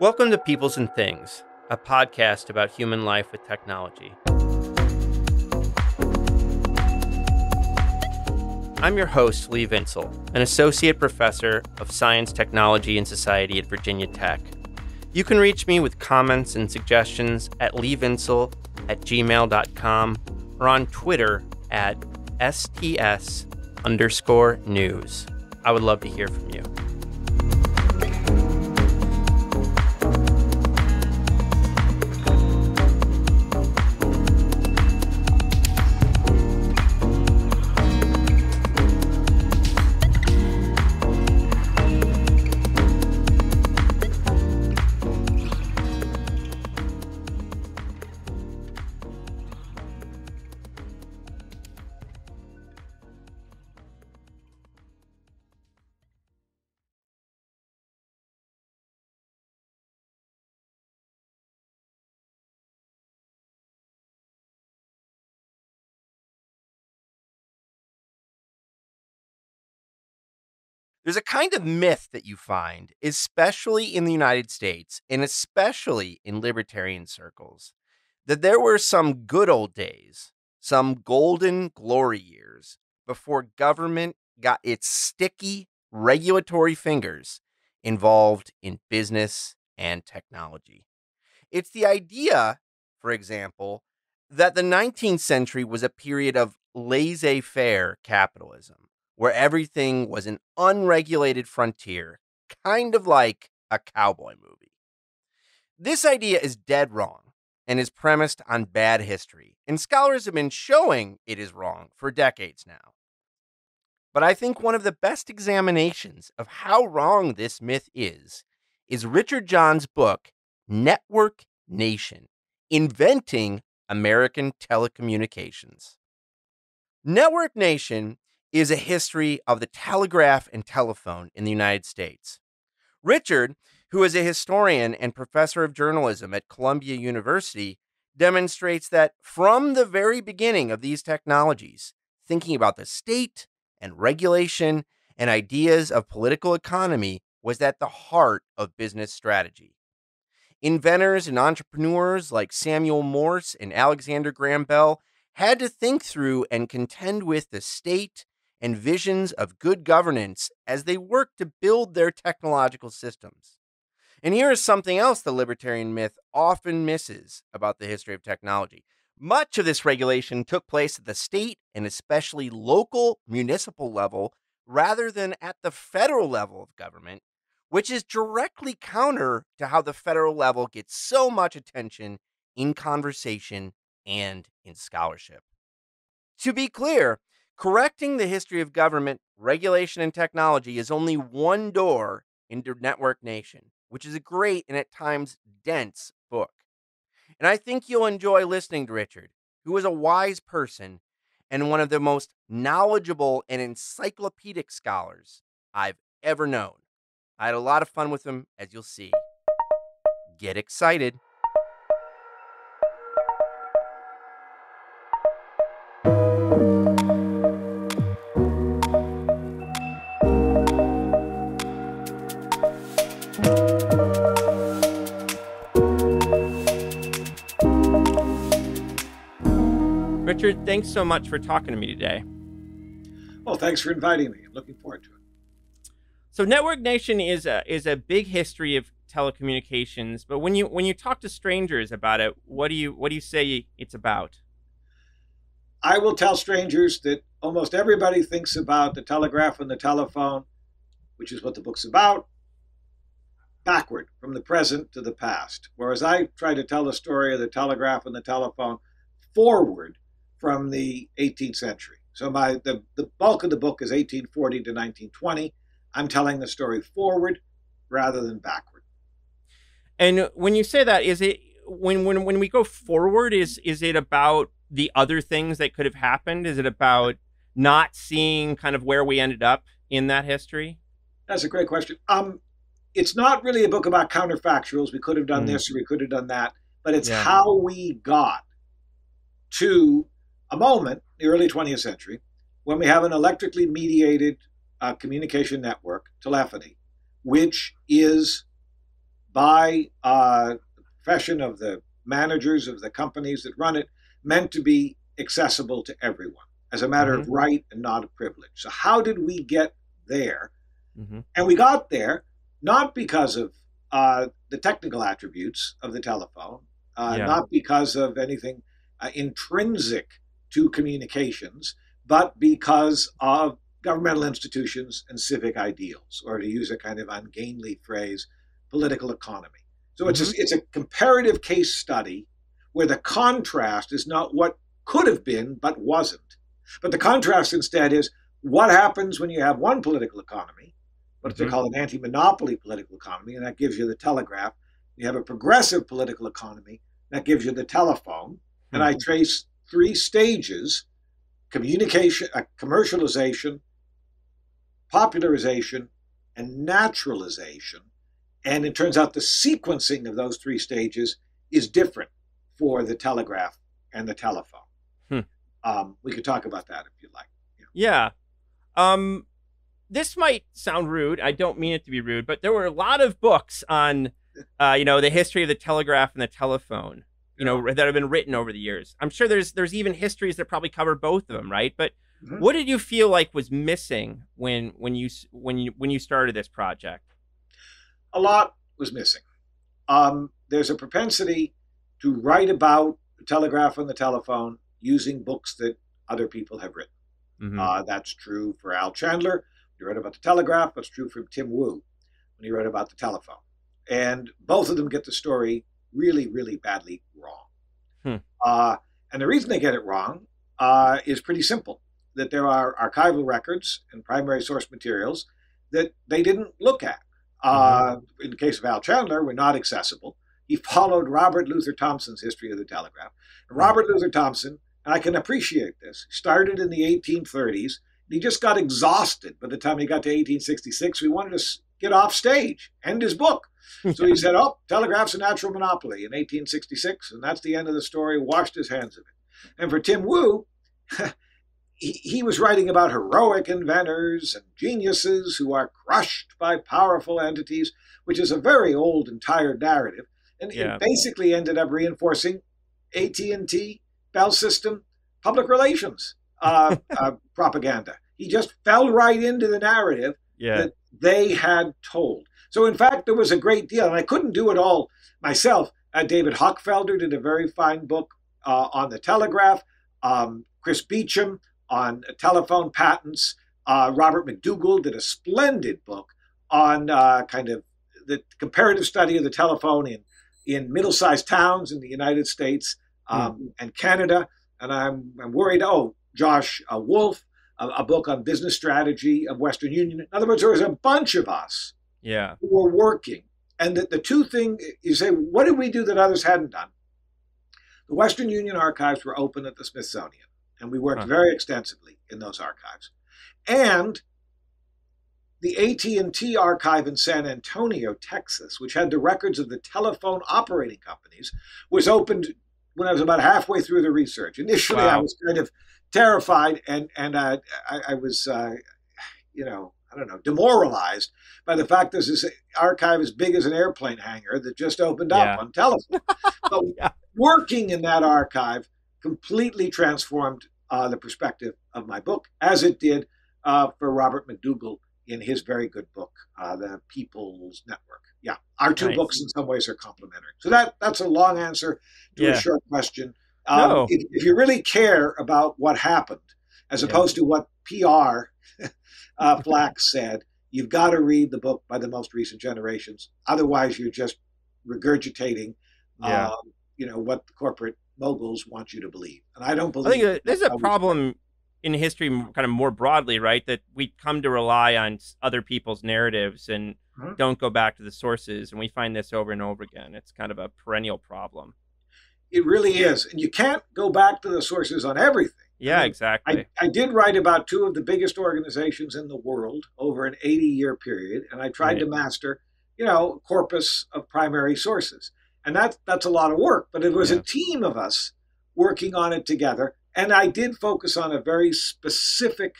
Welcome to Peoples and Things, a podcast about human life with technology. I'm your host, Lee Vinsel, an associate professor of science, technology, and society at Virginia Tech. You can reach me with comments and suggestions at leevinsel at gmail.com or on Twitter at STS underscore news. I would love to hear from you. There's a kind of myth that you find, especially in the United States and especially in libertarian circles, that there were some good old days, some golden glory years before government got its sticky regulatory fingers involved in business and technology. It's the idea, for example, that the 19th century was a period of laissez faire capitalism where everything was an unregulated frontier, kind of like a cowboy movie. This idea is dead wrong and is premised on bad history, and scholars have been showing it is wrong for decades now. But I think one of the best examinations of how wrong this myth is is Richard John's book, Network Nation Inventing American Telecommunications. Network Nation is a history of the telegraph and telephone in the United States. Richard, who is a historian and professor of journalism at Columbia University, demonstrates that from the very beginning of these technologies, thinking about the state and regulation and ideas of political economy was at the heart of business strategy. Inventors and entrepreneurs like Samuel Morse and Alexander Graham Bell had to think through and contend with the state and visions of good governance as they work to build their technological systems. And here is something else the libertarian myth often misses about the history of technology. Much of this regulation took place at the state and especially local municipal level rather than at the federal level of government, which is directly counter to how the federal level gets so much attention in conversation and in scholarship. To be clear, Correcting the history of government, regulation, and technology is only one door into Network Nation, which is a great and at times dense book. And I think you'll enjoy listening to Richard, who is a wise person and one of the most knowledgeable and encyclopedic scholars I've ever known. I had a lot of fun with him, as you'll see. Get excited. Richard, thanks so much for talking to me today. Well, thanks for inviting me. I'm looking forward to it. So, Network Nation is a is a big history of telecommunications, but when you when you talk to strangers about it, what do you what do you say it's about? I will tell strangers that almost everybody thinks about the telegraph and the telephone, which is what the book's about, backward from the present to the past. Whereas I try to tell the story of the telegraph and the telephone forward from the 18th century. So my the, the bulk of the book is 1840 to 1920. I'm telling the story forward rather than backward. And when you say that, is it when when when we go forward, is is it about the other things that could have happened? Is it about not seeing kind of where we ended up in that history? That's a great question. Um, it's not really a book about counterfactuals. We could have done mm. this or we could have done that, but it's yeah. how we got to a moment, the early 20th century, when we have an electrically mediated uh, communication network, telephony, which is by uh, the profession of the managers of the companies that run it meant to be accessible to everyone as a matter mm-hmm. of right and not a privilege. So, how did we get there? Mm-hmm. And we got there not because of uh, the technical attributes of the telephone, uh, yeah. not because of anything uh, intrinsic to communications, but because of governmental institutions and civic ideals, or to use a kind of ungainly phrase, political economy. So mm-hmm. it's, a, mm-hmm. it's a comparative case study where the contrast is not what could have been but wasn't. But the contrast instead is what happens when you have one political economy, what mm-hmm. they call an anti monopoly political economy, and that gives you the telegraph. You have a progressive political economy, that gives you the telephone. Mm-hmm. And I mm-hmm. trace three stages communication, uh, commercialization, popularization, and naturalization. And it turns out the sequencing of those three stages is different for the telegraph and the telephone. Hmm. Um, we could talk about that if you like. Yeah. yeah. Um, this might sound rude. I don't mean it to be rude, but there were a lot of books on, uh, you know, the history of the telegraph and the telephone, you know, that have been written over the years. I'm sure there's there's even histories that probably cover both of them, right? But mm-hmm. what did you feel like was missing when when you when you when you started this project? A lot was missing. Um, there's a propensity to write about the telegraph and the telephone using books that other people have written. Mm-hmm. Uh, that's true for Al Chandler he wrote about the telegraph. That's true for Tim Wu when he wrote about the telephone. And both of them get the story really, really badly wrong. Hmm. Uh, and the reason they get it wrong uh, is pretty simple that there are archival records and primary source materials that they didn't look at. Uh, mm-hmm. In the case of Al Chandler, were not accessible. He followed Robert Luther Thompson's history of the telegraph. And Robert. Luther Thompson, and I can appreciate this, started in the 1830s he just got exhausted by the time he got to 1866. We wanted to get off stage, end his book. So he said, Oh, telegraph's a natural monopoly in 1866. And that's the end of the story, washed his hands of it. And for Tim Wu, he, he was writing about heroic inventors and geniuses who are crushed by powerful entities, which is a very old and tired narrative. And yeah. it basically ended up reinforcing AT&T, Bell System, public relations uh, uh, propaganda. He just fell right into the narrative yeah. that they had told. So, in fact, there was a great deal, and I couldn't do it all myself. Uh, David Hochfelder did a very fine book uh, on the telegraph. Um, Chris Beauchamp on telephone patents. Uh, Robert MacDougall did a splendid book on uh, kind of the comparative study of the telephone in, in middle sized towns in the United States hmm. um, mm. and Canada. And I'm, I'm worried, oh, Josh uh, Wolff, a, a, book on business strategy of Western Union. In other words, there was a bunch of us yeah. who were working. And the, the two thing you say, what did we do that others hadn't done? The Western Union archives were open at the Smithsonian, and we worked huh. very extensively in those archives. And the AT&T archive in San Antonio, Texas, which had the records of the telephone operating companies, was opened when I was about halfway through the research. Initially, wow. I was kind of terrified, and and uh, I, I, was, uh, you know, I don't know, demoralized by the fact there's this archive as big as an airplane hangar that just opened up yeah. on telephone. but yeah. working in that archive completely transformed uh, the perspective of my book, as it did uh, for Robert MacDougall in his very good book, uh, The People's Network. Yeah, our two nice. books in some ways are complementary. So that that's a long answer to yeah. a short question. Um, no. if, if, you really care about what happened, as opposed yeah. to what PR uh, Flack said, you've got to read the book by the most recent generations. Otherwise, you're just regurgitating, yeah. um, you know, what the corporate moguls want you to believe. And I don't believe. I think there's a problem in history, kind of more broadly, right? That we come to rely on other people's narratives and mm-hmm. don't go back to the sources, and we find this over and over again. It's kind of a perennial problem. It really is. And you can't go back to the sources on everything. Yeah, I mean, exactly. I, I did write about two of the biggest organizations in the world over an 80 year period, and I tried right. to master, you know, corpus of primary sources. And that, that's a lot of work, but it was yeah. a team of us working on it together. And I did focus on a very specific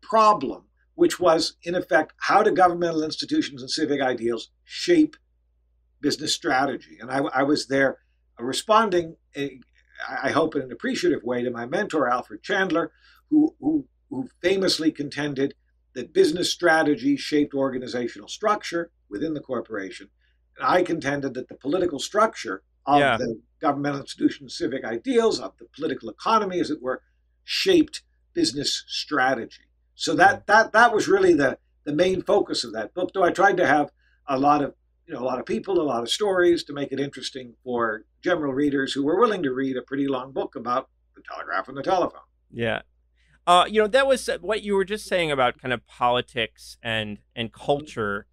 problem, which was, in effect, how do governmental institutions and civic ideals shape business strategy. And I, I was there responding, I hope, in an appreciative way to my mentor, Alfred Chandler, who, who, who famously contended that business strategy shaped organizational structure within the corporation. And I contended that the political structure of yeah. the governmental institutions, civic ideals, of the political economy, as it were, shaped business strategy. So that that that was really the the main focus of that book. Though I tried to have a lot of you know a lot of people, a lot of stories to make it interesting for general readers who were willing to read a pretty long book about the telegraph and the telephone. Yeah. Uh, you know that was what you were just saying about kind of politics and and culture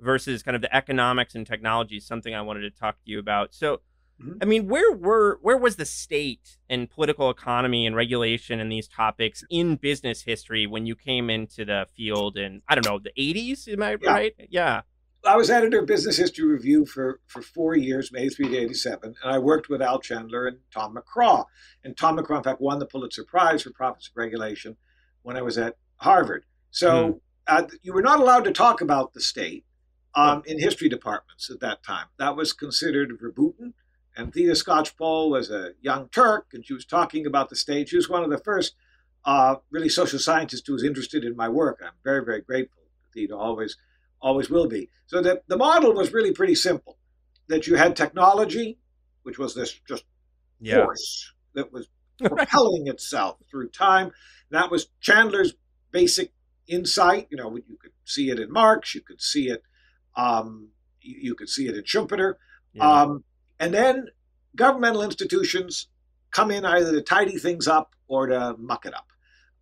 versus kind of the economics and technology. Something I wanted to talk to you about. So, mm-hmm. I mean, where were where was the state and political economy and regulation and these topics in business history when you came into the field in I don't know the eighties? Am I yeah. right? Yeah. I was editor of Business History Review for, for four years, May 3 to 87, and I worked with Al Chandler and Tom McCraw. And Tom McCraw, in fact, won the Pulitzer Prize for Prophets of Regulation when I was at Harvard. So mm. uh, you were not allowed to talk about the state um, in history departments at that time. That was considered verboten. And Theda Skocpol was a young Turk, and she was talking about the state. She was one of the first uh, really social scientists who was interested in my work. I'm very, very grateful to Theda, always always will be. So the, the model was really pretty simple that you had technology, which was this just yeah. force that was propelling itself through time. That was Chandler's basic insight. You know, you could see it in Marx, you could see it, um, you, could see it in Schumpeter. Yeah. Um, and then governmental institutions come in either to tidy things up or to muck it up.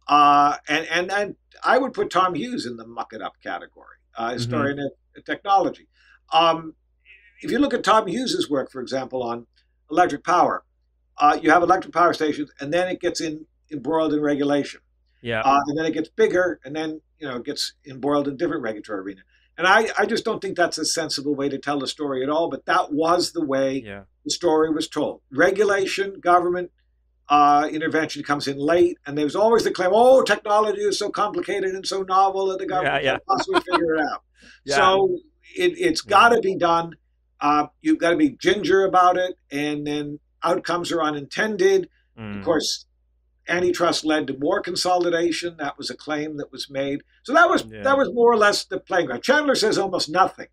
Uh, and, and, and I would put Tom Hughes in the muck it up category uh, historian mm-hmm. of technology. Um, if you look at Tom Hughes's work, for example, on electric power, uh, you have electric power stations, and then it gets in, embroiled in regulation. Yeah. Uh, and then it gets bigger, and then you know it gets embroiled in different regulatory arena. And I, I just don't think that's a sensible way to tell the story at all. But that was the way yeah. the story was told. Regulation, government uh, intervention comes in late, and there's always the claim, "Oh, technology is so complicated and so novel that the government yeah, yeah. can't possibly figure it out." yeah. So it, has got to be done. Uh, you've got to be ginger about it, and then outcomes are unintended. Mm. Of course, antitrust led to more consolidation. That was a claim that was made. So that was yeah. that was more or less the playing ground. Chandler says almost nothing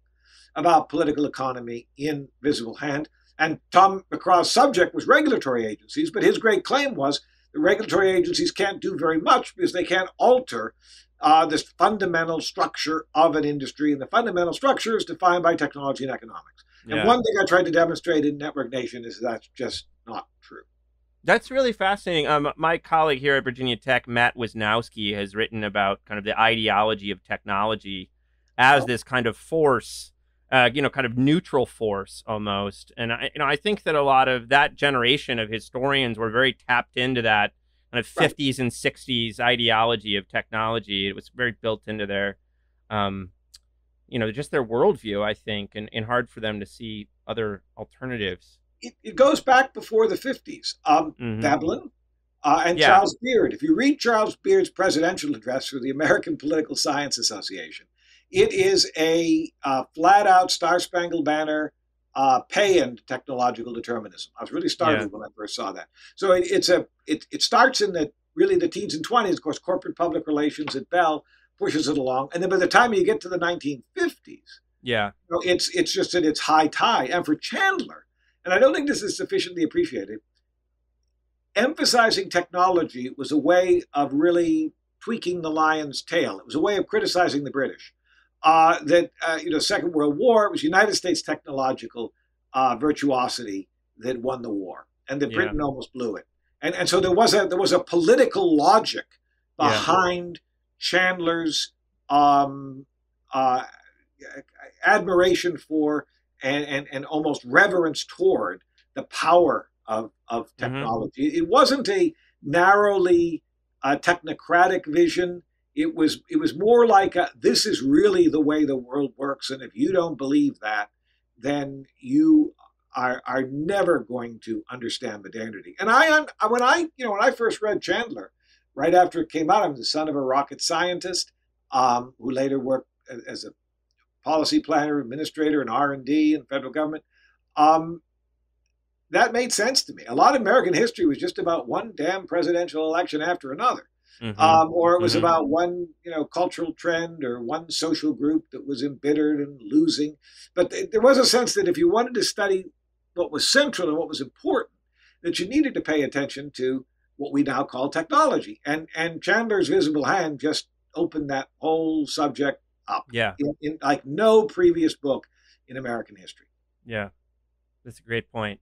about political economy in Visible Hand. And Tom McCraw's subject was regulatory agencies, but his great claim was the regulatory agencies can't do very much because they can't alter uh, this fundamental structure of an industry. And the fundamental structure is defined by technology and economics. Yeah. And one thing I tried to demonstrate in Network Nation is that's just not true. That's really fascinating. Um, my colleague here at Virginia Tech, Matt Wisnioski, has written about kind of the ideology of technology as oh. this kind of force uh, you know, kind of neutral force almost. And I, you know, I think that a lot of that generation of historians were very tapped into that kind of right. 50s and 60s ideology of technology. It was very built into their, um, you know, just their worldview, I think, and, and hard for them to see other alternatives. It, it goes back before the 50s. Um, mm-hmm. Veblen, uh, and yeah. Charles Beard. If you read Charles Beard's presidential address for the American Political Science Association, it is a uh, flat out Star Spangled Banner uh, pay and technological determinism. I was really startled yeah. when I first saw that. So it, it's a it, it starts in the really the teens and twenties. Of course, corporate public relations at Bell pushes it along, and then by the time you get to the 1950s, yeah, you know, it's it's just at its high tide. And for Chandler, and I don't think this is sufficiently appreciated. Emphasizing technology was a way of really tweaking the lion's tail. It was a way of criticizing the British uh, that uh, you know Second World War it was United States technological uh, virtuosity that won the war, and that yeah. Britain almost blew it. And and so there was a there was a political logic behind yeah. Chandler's um, uh, admiration for and, and and almost reverence toward the power of of mm-hmm. technology. Mm-hmm. It wasn't a narrowly uh, technocratic vision it was it was more like a, this is really the way the world works and if you don't believe that then you are are never going to understand modernity and i when i you know when i first read chandler right after it came out i'm the son of a rocket scientist um, who later worked as a policy planner, administrator, and R and D in federal government. Um, that made sense to me. A lot of American history was just about one damn presidential election after another. Mm-hmm. Um, or it was mm-hmm. about one, you know, cultural trend or one social group that was embittered and losing. But th- there was a sense that if you wanted to study what was central and what was important, that you needed to pay attention to what we now call technology. And and Chandler's Visible Hand just opened that whole subject up. Yeah. In, in like no previous book in American history. Yeah. That's a great point.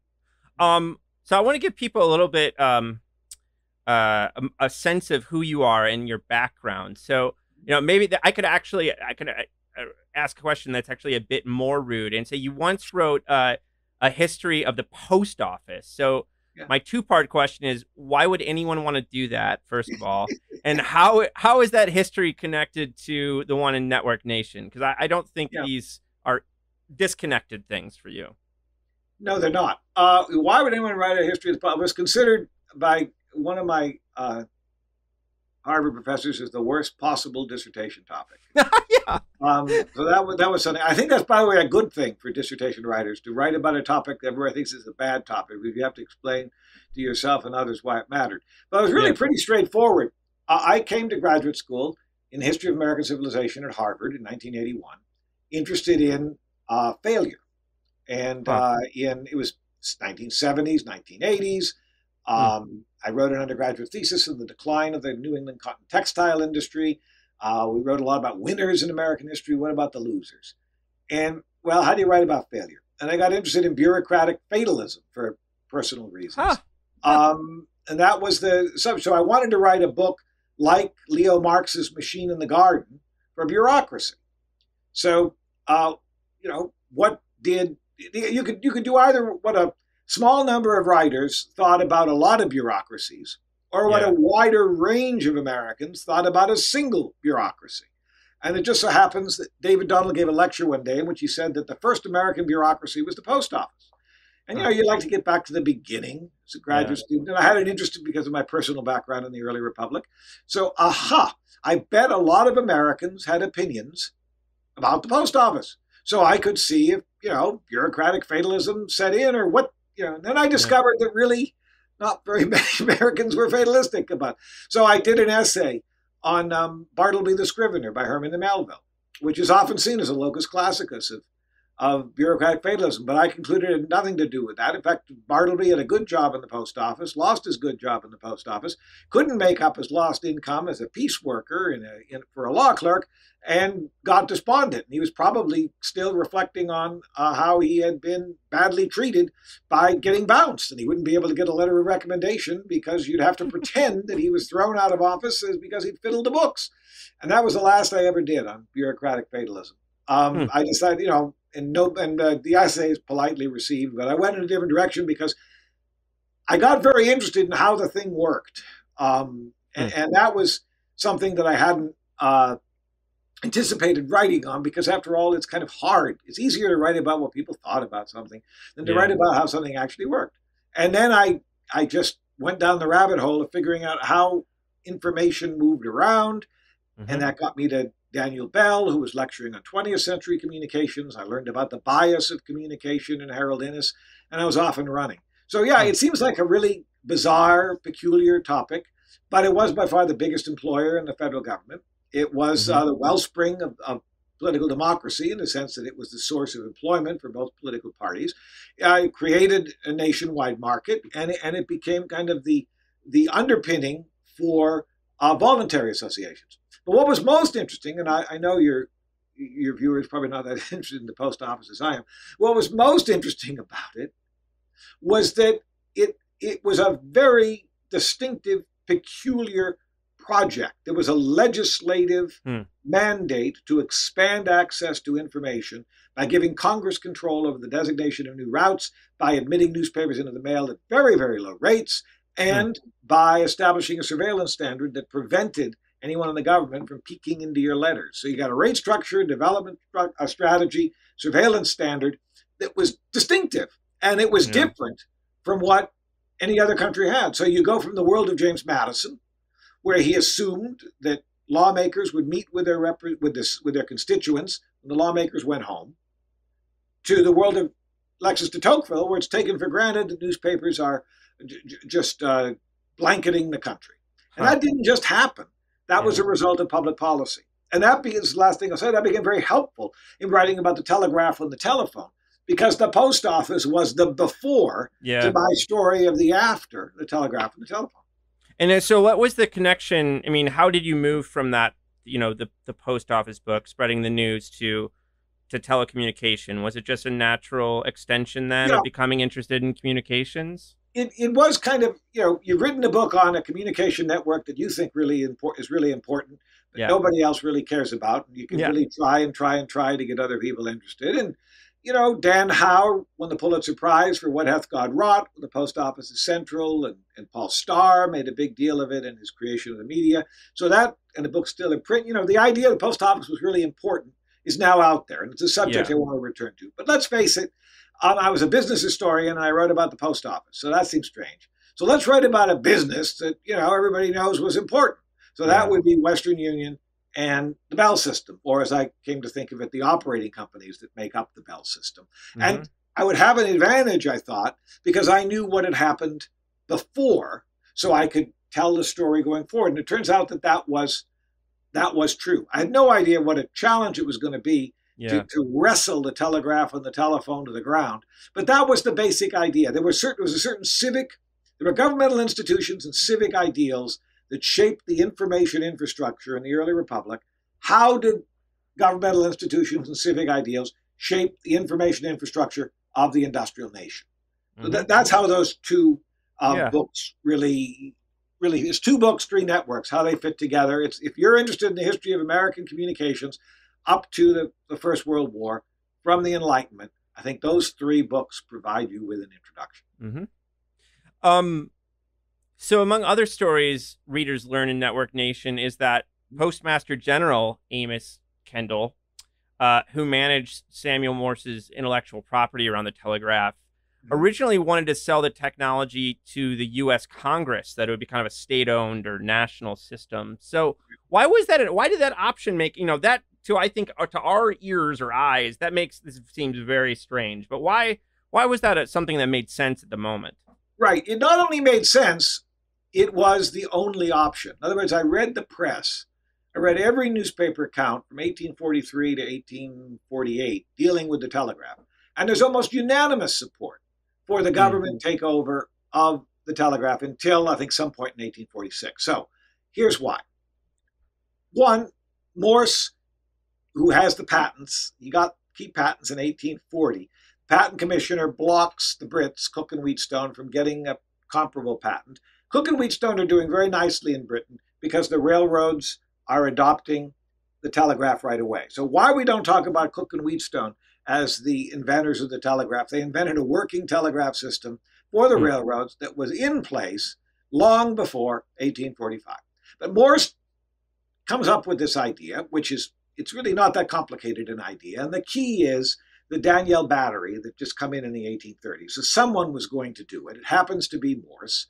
Um, so I want to give people a little bit um, uh, a, a, sense of who you are and your background. So you know, maybe I could actually I could uh, ask a question that's actually a bit more rude and say you once wrote uh, a history of the post office. So yeah. my two part question is why would anyone want to do that? First of all, and how how is that history connected to the one in Network Nation? Because I, I, don't think yeah. these are disconnected things for you. No, they're not. Uh, why would anyone write a history of the? It was considered by one of my uh, Harvard professors is the worst possible dissertation topic. yeah. Um, so that was that was something. I think that's by the way a good thing for dissertation writers to write about a topic that everybody thinks is a bad topic. If you have to explain to yourself and others why it mattered. But it was really yeah. pretty straightforward. I came to graduate school in history of American civilization at Harvard in 1981, interested in uh, failure and uh, in it was 1970s, 1980s. Hmm. Um, I wrote an undergraduate thesis on the decline of the New England cotton textile industry. Uh, we wrote a lot about winners in American history. What about the losers? And well, how do you write about failure? And I got interested in bureaucratic fatalism for personal reasons. Huh. Um, and that was the subject. So I wanted to write a book like Leo Marx's Machine in the Garden for bureaucracy. So, uh, you know, what did you could you could do either what a small number of writers thought about a lot of bureaucracies, or what yeah. a wider range of Americans thought about a single bureaucracy. And it just so happens that David Donald gave a lecture one day in which he said that the first American bureaucracy was the post office. And you know, you like to get back to the beginning as a graduate yeah. student. And I had an interest because of my personal background in the early republic. So, aha, I bet a lot of Americans had opinions about the post office. So I could see if, you know, bureaucratic fatalism set in or what, you know, then I discovered yeah. that really not very many Americans were fatalistic about. It. So I did an essay on um, Bartleby the Scrivener by Herman de Melville, which is often seen as a locus classicus of of bureaucratic fatalism, but I concluded it had nothing to do with that. In fact, Bartleby had a good job in the post office, lost his good job in the post office, couldn't make up his lost income as a piece worker in a, in, for a law clerk, and got despondent. He was probably still reflecting on uh, how he had been badly treated by getting bounced, and he wouldn't be able to get a letter of recommendation because you'd have to pretend that he was thrown out of office because he'd fiddled the books. And that was the last I ever did on bureaucratic fatalism. Um, hmm. I decided, you know, and no, and uh, the essay is politely received, but I went in a different direction because I got very interested in how the thing worked, um, and, hmm. and, that was something that I hadn't uh, anticipated writing on because, after all, it's kind of hard. It's easier to write about what people thought about something than to yeah. write about how something actually worked. And then I, I just went down the rabbit hole of figuring out how information moved around, mm-hmm. and that got me to Daniel Bell, who was lecturing on 20th century communications. I learned about the bias of communication in Harold Innis, and I was off and running. So, yeah, it seems like a really bizarre, peculiar topic, but it was by far the biggest employer in the federal government. It was mm-hmm. uh, the wellspring of, of, political democracy in the sense that it was the source of employment for both political parties. I created a nationwide market, and, and it became kind of the, the underpinning for uh, voluntary associations. But what was most interesting, and I, I know your your viewers probably not that interested in the post office as I am. What was most interesting about it was that it it was a very distinctive, peculiar project. There was a legislative hmm. mandate to expand access to information by giving Congress control over the designation of new routes, by admitting newspapers into the mail at very, very low rates, and hmm. by establishing a surveillance standard that prevented anyone in the government from peeking into your letters. So you got a rate structure, development a strategy, surveillance standard that was distinctive and it was yeah. different from what any other country had. So you go from the world of James Madison, where he assumed that lawmakers would meet with their with this with their constituents when the lawmakers went home, to the world of Lexis de Tocqueville, where it's taken for granted that newspapers are j- just uh, blanketing the country. And huh. that didn't just happen. That was a result of public policy. And that the last thing I'll say, that became very helpful in writing about the telegraph and the telephone because the post office was the before yeah. to my story of the after, the telegraph and the telephone. And so, what was the connection? I mean, how did you move from that, you know, the the post office book spreading the news to to telecommunication? Was it just a natural extension then yeah. of becoming interested in communications? It, it was kind of you know you've written a book on a communication network that you think really important is really important that yeah. nobody else really cares about and you can yeah. really try and try and try to get other people interested and you know, Dan Howe won the Pulitzer Prize for What Hath God Wrought, the Post Office is Central, and, and Paul Starr made a big deal of it in his creation of the media. So that, and the book's still in print, you know, the idea the post office was really important is now out there, and it's a subject yeah. I want to return to. But let's face it, um, I was a business historian and I wrote about the post office, so that seems strange. So let's write about a business that, you know, everybody knows was important. So that would be Western Union and the Bell system, or as I came to think of it, the operating companies that make up the Bell system. Mm-hmm. And I would have an advantage, I thought, because I knew what had happened before, so I could tell the story going forward. And it turns out that that was that was true. I had no idea what a challenge it was going to be yeah. to, to, wrestle the telegraph and the telephone to the ground, but that was the basic idea. There was certain there was a certain civic, there were governmental institutions and civic ideals that shaped the information infrastructure in the early republic. How did governmental institutions and civic ideals shape the information infrastructure of the industrial nation? Mm-hmm. So that, that's how those two um, yeah. books really, really, it's two books, three networks, how they fit together. It's if you're interested in the history of American communications up to the, the First World War, from the Enlightenment, I think those three books provide you with an introduction. Mm-hmm. Um, so, among other stories readers learn in Network Nation is that Postmaster General Amos Kendall, uh, who managed Samuel Morse's intellectual property around the telegraph, mm-hmm. originally wanted to sell the technology to the U.S. Congress, that it would be kind of a state-owned or national system. So, why was that? Why did that option make you know that to I think uh, to our ears or eyes that makes this seems very strange. But why why was that something that made sense at the moment? Right. It not only made sense, it was the only option. In other words, I read the press. I read every newspaper account from 1843 to 1848 dealing with the telegraph. And there's almost unanimous support for the hmm. government mm-hmm. takeover of the telegraph until I think some point in 1846. So here's why. One, Morse, who has the patents, he got key patents in 1840. Patent commissioner blocks the Brits, Cooke and Wheatstone, from getting a comparable patent. Cooke and Wheatstone are doing very nicely in Britain because the railroads are adopting the telegraph right away. So why we don't talk about Cooke and Wheatstone as the inventors of the telegraph? They invented a working telegraph system for the mm-hmm. railroads that was in place long before 1845. But Morse comes up with this idea, which is it's really not that complicated an idea, and the key is the Daniell battery that just come in in the 1830s. So someone was going to do it. It happens to be Morse.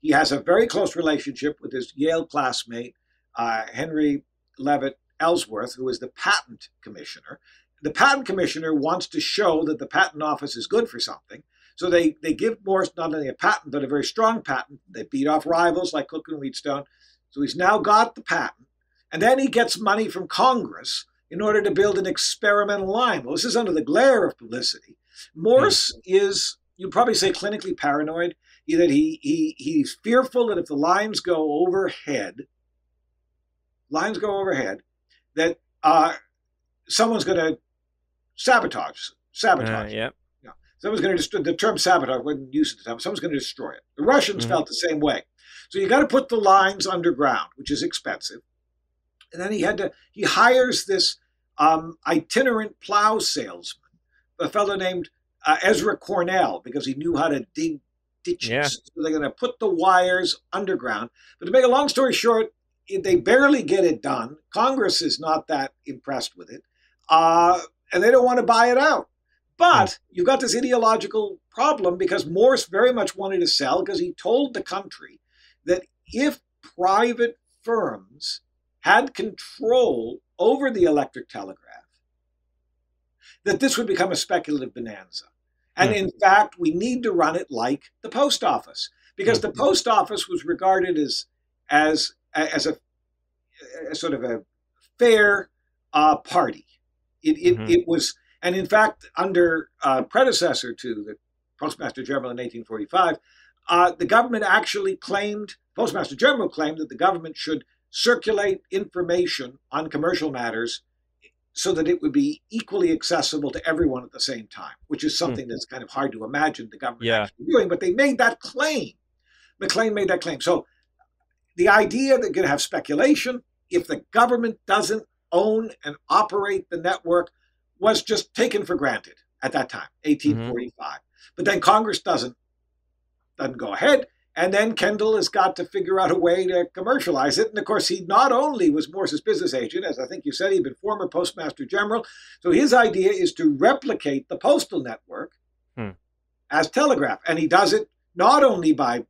He has a very close relationship with his Yale classmate, uh, Henry Leavitt Ellsworth, who is the patent commissioner. The patent commissioner wants to show that the patent office is good for something. So they, they give Morse not only a patent, but a very strong patent. They beat off rivals like Cooke and Wheatstone. So he's now got the patent. And then he gets money from Congress in order to build an experimental line. Well, this is under the glare of publicity. Morse mm-hmm. is, you'd probably say, clinically paranoid that he, he he's fearful that if the lines go overhead, lines go overhead, that uh, someone's going to sabotage sabotage. Uh, yeah. yeah. Someone's going to destroy the term sabotage. wasn't used at the time. Someone's going to destroy it. The Russians mm-hmm. felt the same way. So you got to put the lines underground, which is expensive. And then he had to. He hires this um, itinerant plow salesman, a fellow named uh, Ezra Cornell, because he knew how to dig ditches. Yeah. So they're going to put the wires underground. But to make a long story short, they barely get it done. Congress is not that impressed with it, uh, and they don't want to buy it out. But mm. you've got this ideological problem because Morse very much wanted to sell because he told the country that if private firms had control over the electric telegraph, that this would become a speculative bonanza. And Hmm. in fact, we need to run it like the post office because the post office was regarded as as as a, a sort of a fair uh, party. It it, Mhm. it was, and in fact, under uh, predecessor to the Postmaster General in 1845, uh, the government actually claimed, Postmaster General claimed that the government should circulate information on commercial matters so that it would be equally accessible to everyone at the same time, which is hmm. something that's kind of hard to imagine the government Yeah. actually doing. But they made that claim. McLean made that claim. So the idea that you're going to have speculation if the government doesn't own and operate the network was just taken for granted at that time, 1845. Mm-hmm. But then Congress doesn't doesn't go ahead. And then Kendall has got to figure out a way to commercialize it. And of course, he not only was Morse's business agent, as I think you said, he'd been former postmaster general. So his idea is to replicate the postal network Hmm. as telegraph. And he does it not only by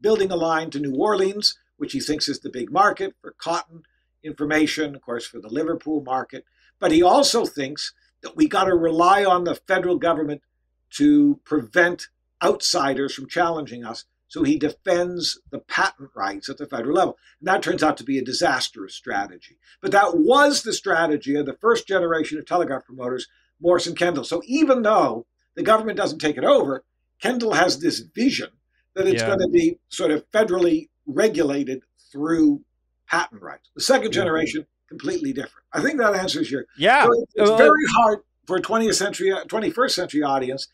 building a line to New Orleans, which he thinks is the big market for cotton information, of course, for the Liverpool market, but he also thinks that we got to rely on the federal government to prevent outsiders from challenging us. So he defends the patent rights at the federal level. And that turns out to be a disastrous strategy. But that was the strategy of the first generation of telegraph promoters, Morse and Kendall. So even though the government doesn't take it over, Kendall has this vision that it's Yeah. going to be sort of federally regulated through patent rights. The second generation, completely different. I think that answers your Yeah. so it's, it's very hard for a 20th century, 21st century audience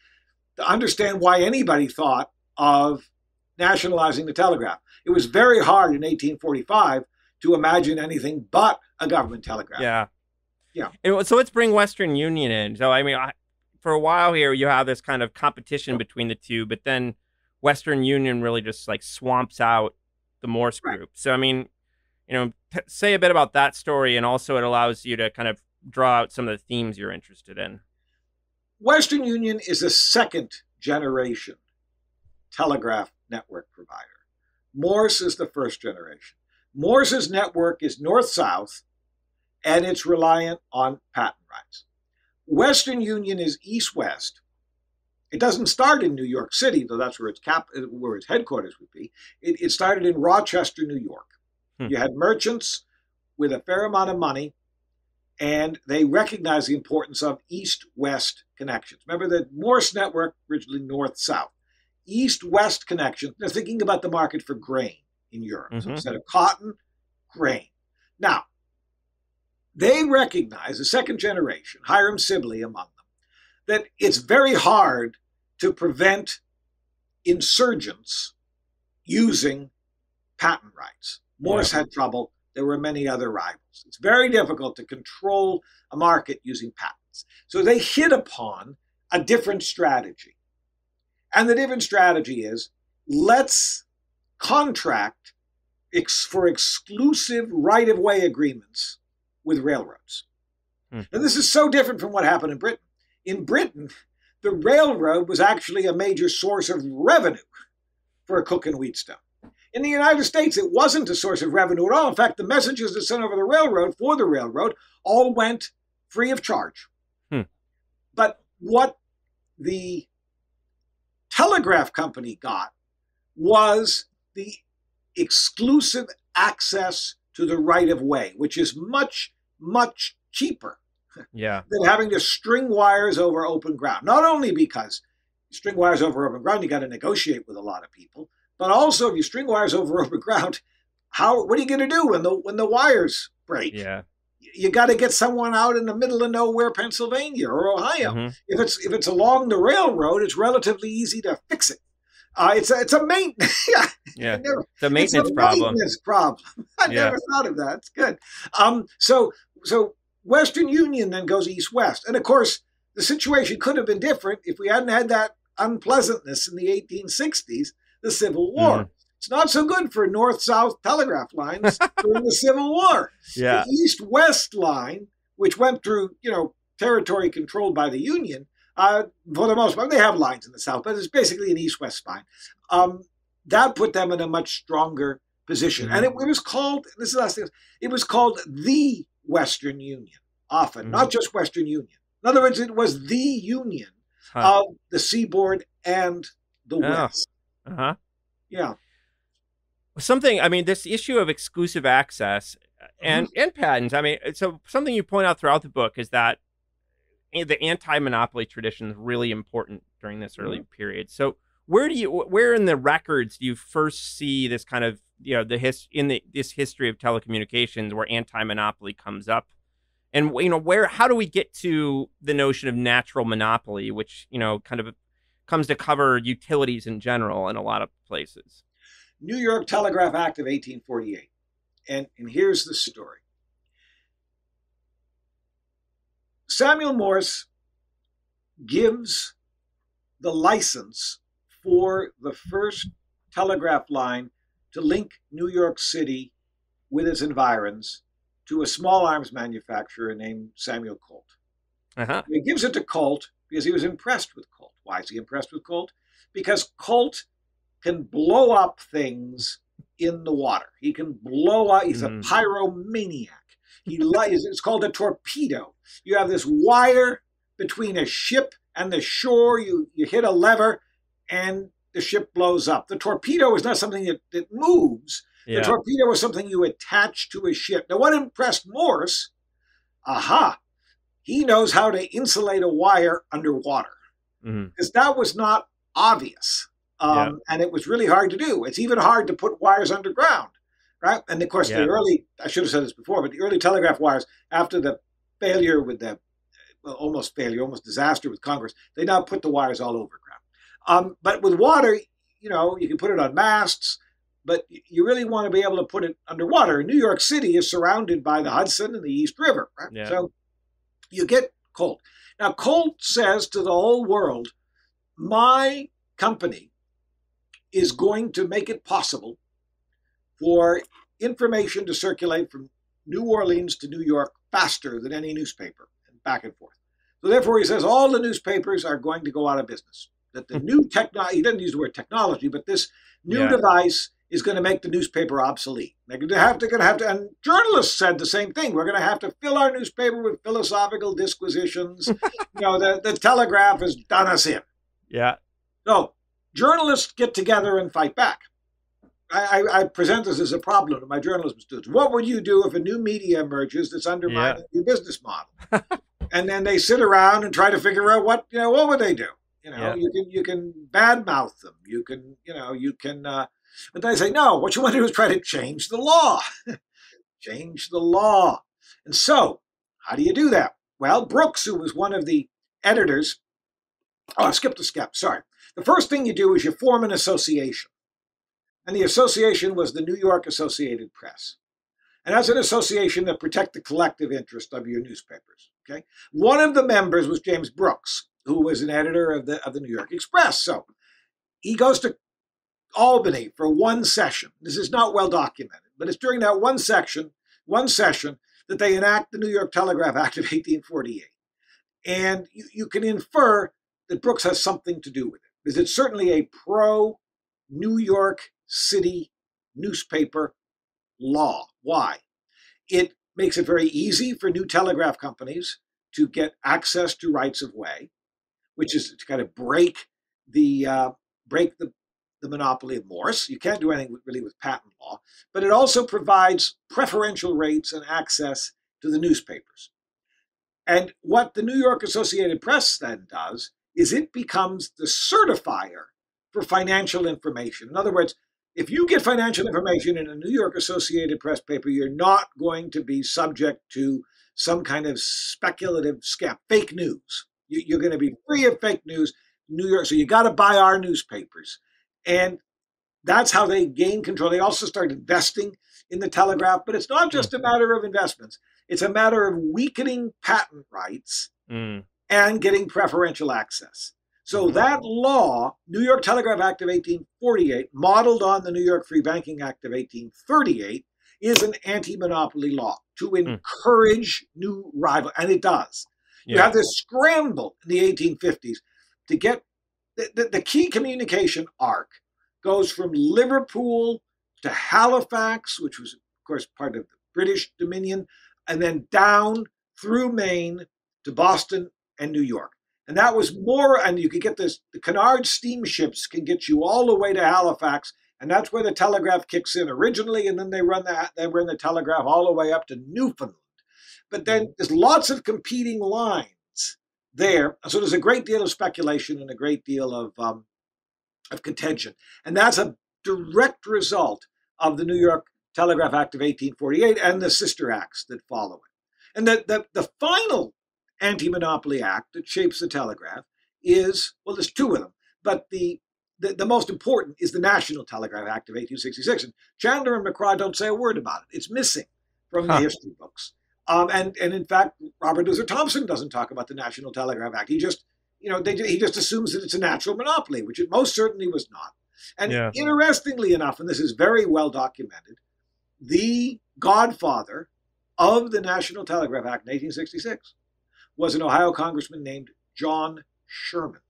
to understand why anybody thought of nationalizing the telegraph. It was very hard in 1845 to imagine anything but a government telegraph. Yeah. Yeah. And so let's bring Western Union in. So I mean, I, for a while here, you have this kind of competition between the two, but then Western Union really just like swamps out the Morse Right. group. So I mean, you know, t- say a bit about that story, and also it allows you to kind of draw out some of the themes you're interested in. Western Union is a second generation telegraph network provider. Morse is the first generation. Morse's network is north south and it's reliant on patent rights. Western Union is east west. It doesn't start in New York City, though that's where its cap where its headquarters would be. It, it started in Rochester, New York. Hmm. You had merchants with a fair amount of money and they recognized the importance of east-west connections. Remember the Morse network originally north-south, east-west connections. They're thinking about the market for grain in Europe. So Mhm. instead of cotton, grain. Now, they recognize the second generation, Hiram Sibley among them, that it's very hard to prevent insurgents using patent rights. Morse had trouble. There were many other rivals. It's very difficult to control a market using patents. So they hit upon a different strategy. And the different strategy is let's contract ex- for exclusive right of way agreements with railroads. Hmm. And this is so different from what happened in Britain. In Britain, the railroad was actually a major source of revenue for Cooke and Wheatstone. In the United States, it wasn't a source of revenue at all. In fact, the messages that sent over the railroad for the railroad all went free of charge. Hmm. But what the telegraph company got was the exclusive access to the right of way, which is much, much cheaper Yeah. than having to string wires over open ground. Not only because string wires over open ground, you got to negotiate with a lot of people, but also if you string wires over open ground, how what are you going to do when the when the wires break? Yeah. You got to get someone out in the middle of nowhere, Pennsylvania or Ohio. Mhm. If it's if it's along the railroad, it's relatively easy to fix it. Uh, it's a it's a maintenance. yeah, never- It's a maintenance it's a problem. Maintenance problem. I Yeah. never thought of that. It's good. Um, so so Western Union then goes east west, and of course the situation could have been different if we hadn't had that unpleasantness in the 1860s, the Civil War. Mm-hmm. It's not so good for north south telegraph lines during the Civil War. Yeah. The east west line, which went through you know territory controlled by the Union. Uh, for the most part, they have lines in the south, but it's basically an east-west spine. Um, that put them in a much stronger position, and it, it was called. This is the last thing. It was called the Western Union. Often, Mhm. not just Western Union, In other words, it was the union Huh. of the seaboard and the Oh. west. Uh-huh. Yeah. Something i mean this issue of exclusive access and Mm-hmm. and patents i mean so something you point out throughout the book is that eh, the anti-monopoly tradition is really important during this early Mm-hmm. period so where do you where in the records do you first see this kind of you know the his in the this history of telecommunications where anti-monopoly comes up and you know where how do we get to the notion of natural monopoly which you know kind of comes to cover utilities in general in a lot of places New York Telegraph Act of 1848. And, and here's the story Samuel Morse gives the license for the first telegraph line to link New York City with its environs to a small arms manufacturer named Samuel Colt. uh-huh He gives it to Colt because he was impressed with Colt. Why is he impressed with Colt? Because Colt can blow up things in the water. He can blow up. He's Mm. a pyromaniac. He lies. It's called a torpedo. You have this wire between a ship and the shore. You you hit a lever, and the ship blows up. The torpedo is not something that, that moves. yeah The torpedo was something you attach to a ship. Now, what impressed Morse? Aha! He knows how to insulate a wire underwater because that was not obvious. Um, And it was really hard to do. It's even hard to put wires underground, right? And of course, the early, I should have said this before, but the early telegraph wires, after the failure with the, well, almost failure, almost disaster with Congress, they now put the wires all over ground. Um, but with water, you know, you can put it on masts, but you really want to be able to put it underwater. New York City is surrounded by the Hudson and the East River, right? So you get Colt. Now, Colt says to the whole world, my company is going to make it possible for information to circulate from New Orleans to New York faster than any newspaper and back and forth. So therefore, he says all the newspapers are going to go out of business. That the hmm. new technology, he doesn't use the word technology, but this new Yeah. device is going to make the newspaper obsolete. They're going to have to, going to have to, and journalists said the same thing. We're going to have to fill our newspaper with philosophical disquisitions. you know, the, the telegraph has done us in. yeah No, journalists get together and fight back. I, I, I present this as a problem to my journalism students. What would you do if a new media emerges that's undermining your business model? and then they sit around and try to figure out what you know. What would they do? You know, Yeah. you can you can badmouth them. You can you know you can. Uh, but they say no. What you want to do is try to change the law. change the law. And so, how do you do that? Well, Brooks, who was one of the editors. Oh, I skipped a step. Sorry. The first thing you do is you form an association. And the association was the New York Associated Press. And that's an association that protect the collective interest of your newspapers. Okay. One of the members was James Brooks, who was an editor of the of the New York Express. So he goes to Albany for one session. This is not well documented, but it's during that one section, one session, that they enact the New York Telegraph Act of 1848. And you, you can infer that Brooks has something to do with it, because it's certainly a pro New York City newspaper law. Why? It makes it very easy for new telegraph companies to get access to rights of way, which is to kind of break the uh, break the, the monopoly of Morse. You can't do anything really with patent law, but it also provides preferential rates and access to the newspapers. And what the New York Associated Press then does is it becomes the certifier for financial information. In other words, if you get financial information in a New York Associated Press paper, you're not going to be subject to some kind of speculative scam, fake news. You, you're going to be free of fake news. New York, so you got to buy our newspapers, and that's how they gain control. They also start investing in the Telegraph, but it's not just a matter of investments; it's a matter of weakening patent rights Mm. And getting preferential access. So mm-hmm. that law, New York Telegraph Act of 1848, modeled on the New York Free Banking Act of 1838, is an anti-monopoly law to hmm. encourage new rival, and it does. You have this scramble in the 1850s to get the, the, the key communication arc goes from Liverpool to Halifax, which was, of course, part of the British Dominion, and then down through Maine to Boston and New York. And that was more, and you could get this, the Cunard steamships can get you all the way to Halifax. And that's where the telegraph kicks in originally. And then they run that, they run the telegraph all the way up to Newfoundland. But then mm-hmm. there's lots of competing lines there. So there's a great deal of speculation and a great deal of, um, of contention. And that's a direct result of the New York Telegraph Act of 1848 and the sister acts that follow it. And the, the, the final anti monopoly act that shapes the telegraph is well, there's two of them, but the, the, the, most important is the National Telegraph Act of 1866. And Chandler and McCraw don't say a word about it. It's missing from huh. the history books. Um, and, and in fact, Robert Luther Thompson doesn't talk about the National Telegraph Act. He just, you know, they, he just assumes that it's a natural monopoly, which it most certainly was not. And yeah. interestingly enough, and this is very well documented, the godfather of the National Telegraph Act in 1866 was an Ohio congressman named John Sherman,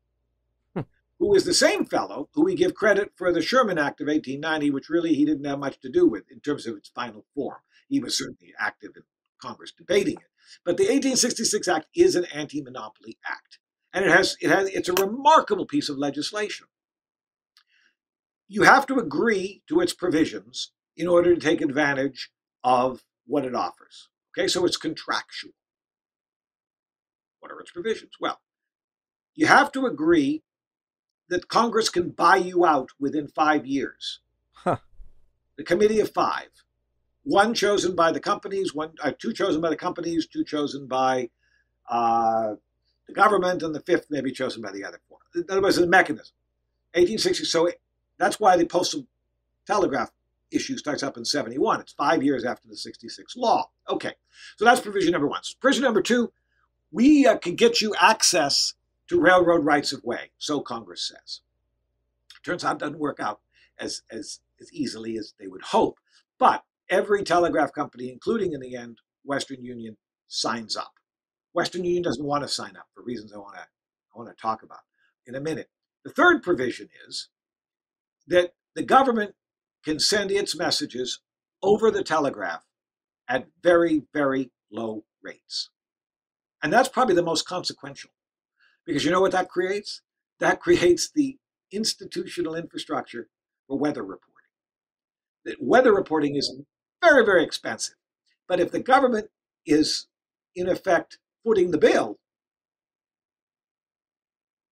hmm. who is the same fellow who we give credit for the Sherman Act of 1890, which really he didn't have much to do with in terms of its final form. He was certainly active in Congress debating it. But the 1866 Act is an anti-monopoly act, and it has it has it's a remarkable piece of legislation. You have to agree to its provisions in order to take advantage of what it offers. Okay, so it's contractual. What are its provisions? Well, you have to agree that Congress can buy you out within five years. Huh. The committee of five, one chosen by the companies, one uh, two chosen by the companies, two chosen by uh, the government, and the fifth may be chosen by the other four. In other words, a mechanism. 1860. So that's why the postal telegraph issue starts up in 71. It's five years after the 66 law. Okay, so that's provision number one. So Provision number two, we uh, can get you access to railroad rights of way, so Congress says. Turns out it doesn't work out as, as, as easily as they would hope. But every telegraph company, including in the end Western Union, signs up. Western Union doesn't want to sign up for reasons I want to I want to talk about in a minute. The third provision is that the government can send its messages over the telegraph at very, very low rates. And that's probably the most consequential because you know what that creates? That creates the institutional infrastructure for weather reporting. That weather reporting is very, very expensive. But if the government is, in effect, footing the bill,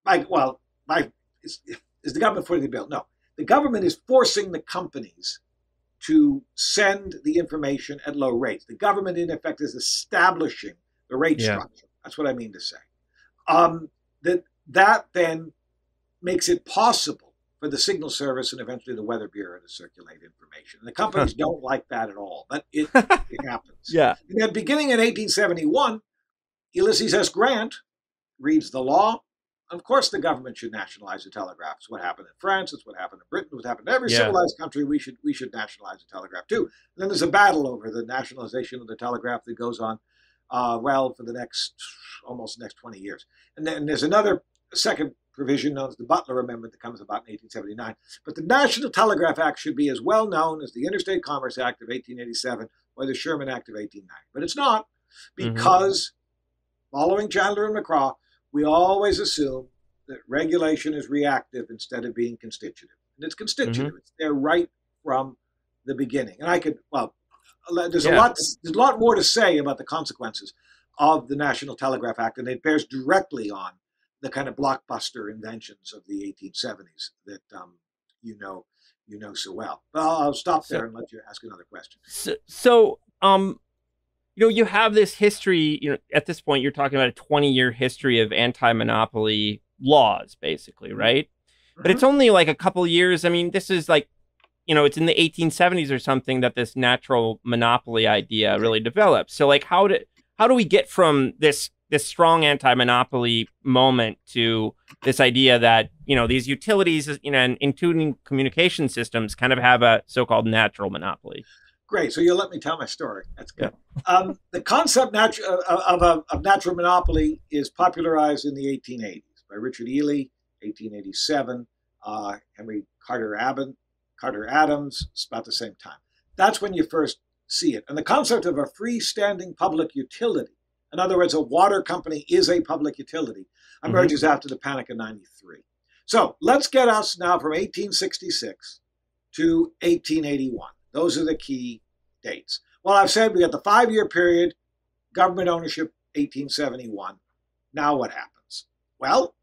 by, well, by, is, is the government footing the bill? No. The government is forcing the companies to send the information at low rates. The government, in effect, is establishing the rate yeah. structure. That's what I mean to say. Um, that that then makes it possible for the signal service and eventually the weather bureau to circulate information. And the companies don't like that at all, but it, it happens. Yeah. And then beginning in 1871, Ulysses S. Grant reads the law, of course, the government should nationalize the telegraph. It's what happened in France. It's what happened in Britain. It's What happened in every yeah. civilized country. We should we should nationalize the telegraph too. And then there's a battle over the nationalization of the telegraph that goes on, uh, well, for the next almost next 20 years. And then there's another second provision known as the Butler Amendment that comes about in 1879. But the National Telegraph Act should be as well known as the Interstate Commerce Act of 1887 or the Sherman Act of 1890. But it's not mm-hmm. because, mm-hmm. following Chandler and McCraw, we always assume that regulation is reactive instead of being constitutive. And it's constitutive. Mm-hmm. It's there right from the beginning. And I could, well, there's yeah. a lot there's a lot more to say about the consequences of the National Telegraph Act, and it bears directly on the kind of blockbuster inventions of the 1870s that um, you know you know so well. But I'll, I'll stop there so, and let you ask another question. So, so um, you know, you have this history, you know, at this point, you're talking about a 20 year history of anti monopoly laws, basically, mm-hmm. right? Mm-hmm. But it's only like a couple years. I mean, this is like, you know, it's in the 1870s or something that this natural monopoly idea really developed. So, like, how do how do we get from this this strong anti-monopoly moment to this idea that you know these utilities, you know, and including communication systems, kind of have a so-called natural monopoly? Great. So you'll let me tell my story. That's good. Yeah. Um, the concept natu- of, of, of, natural monopoly is popularized in the 1880s by Richard Ely, 1887. Uh, Henry Carter, Abbott, Carter Adams, it's about the same time. That's when you first see it. And the concept of a freestanding public utility In other words, a water company is a public utility, emerges mm-hmm. after the Panic of 93. So let's get us now from 1866 to 1881. Those are the key dates. Well, I've said we got the five year period, government ownership, 1871. Now what happens? Well,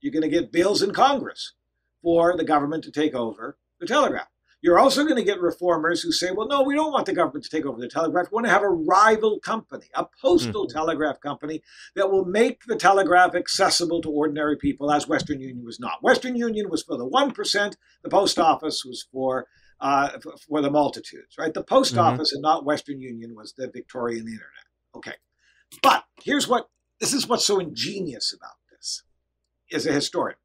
you're going to get bills in Congress for the government to take over the telegraph. You're also going to get reformers who say, well, no, we don't want the government to take over the telegraph. We want to have a rival company, a postal mm-hmm. telegraph company that will make the telegraph accessible to ordinary people, as Western Union was not. Western Union was for the 1%, the post office was for uh, for the multitudes, right? The post mm-hmm. office and not Western Union was the Victorian internet. Okay. But here's what this is what's so ingenious about this as a historian.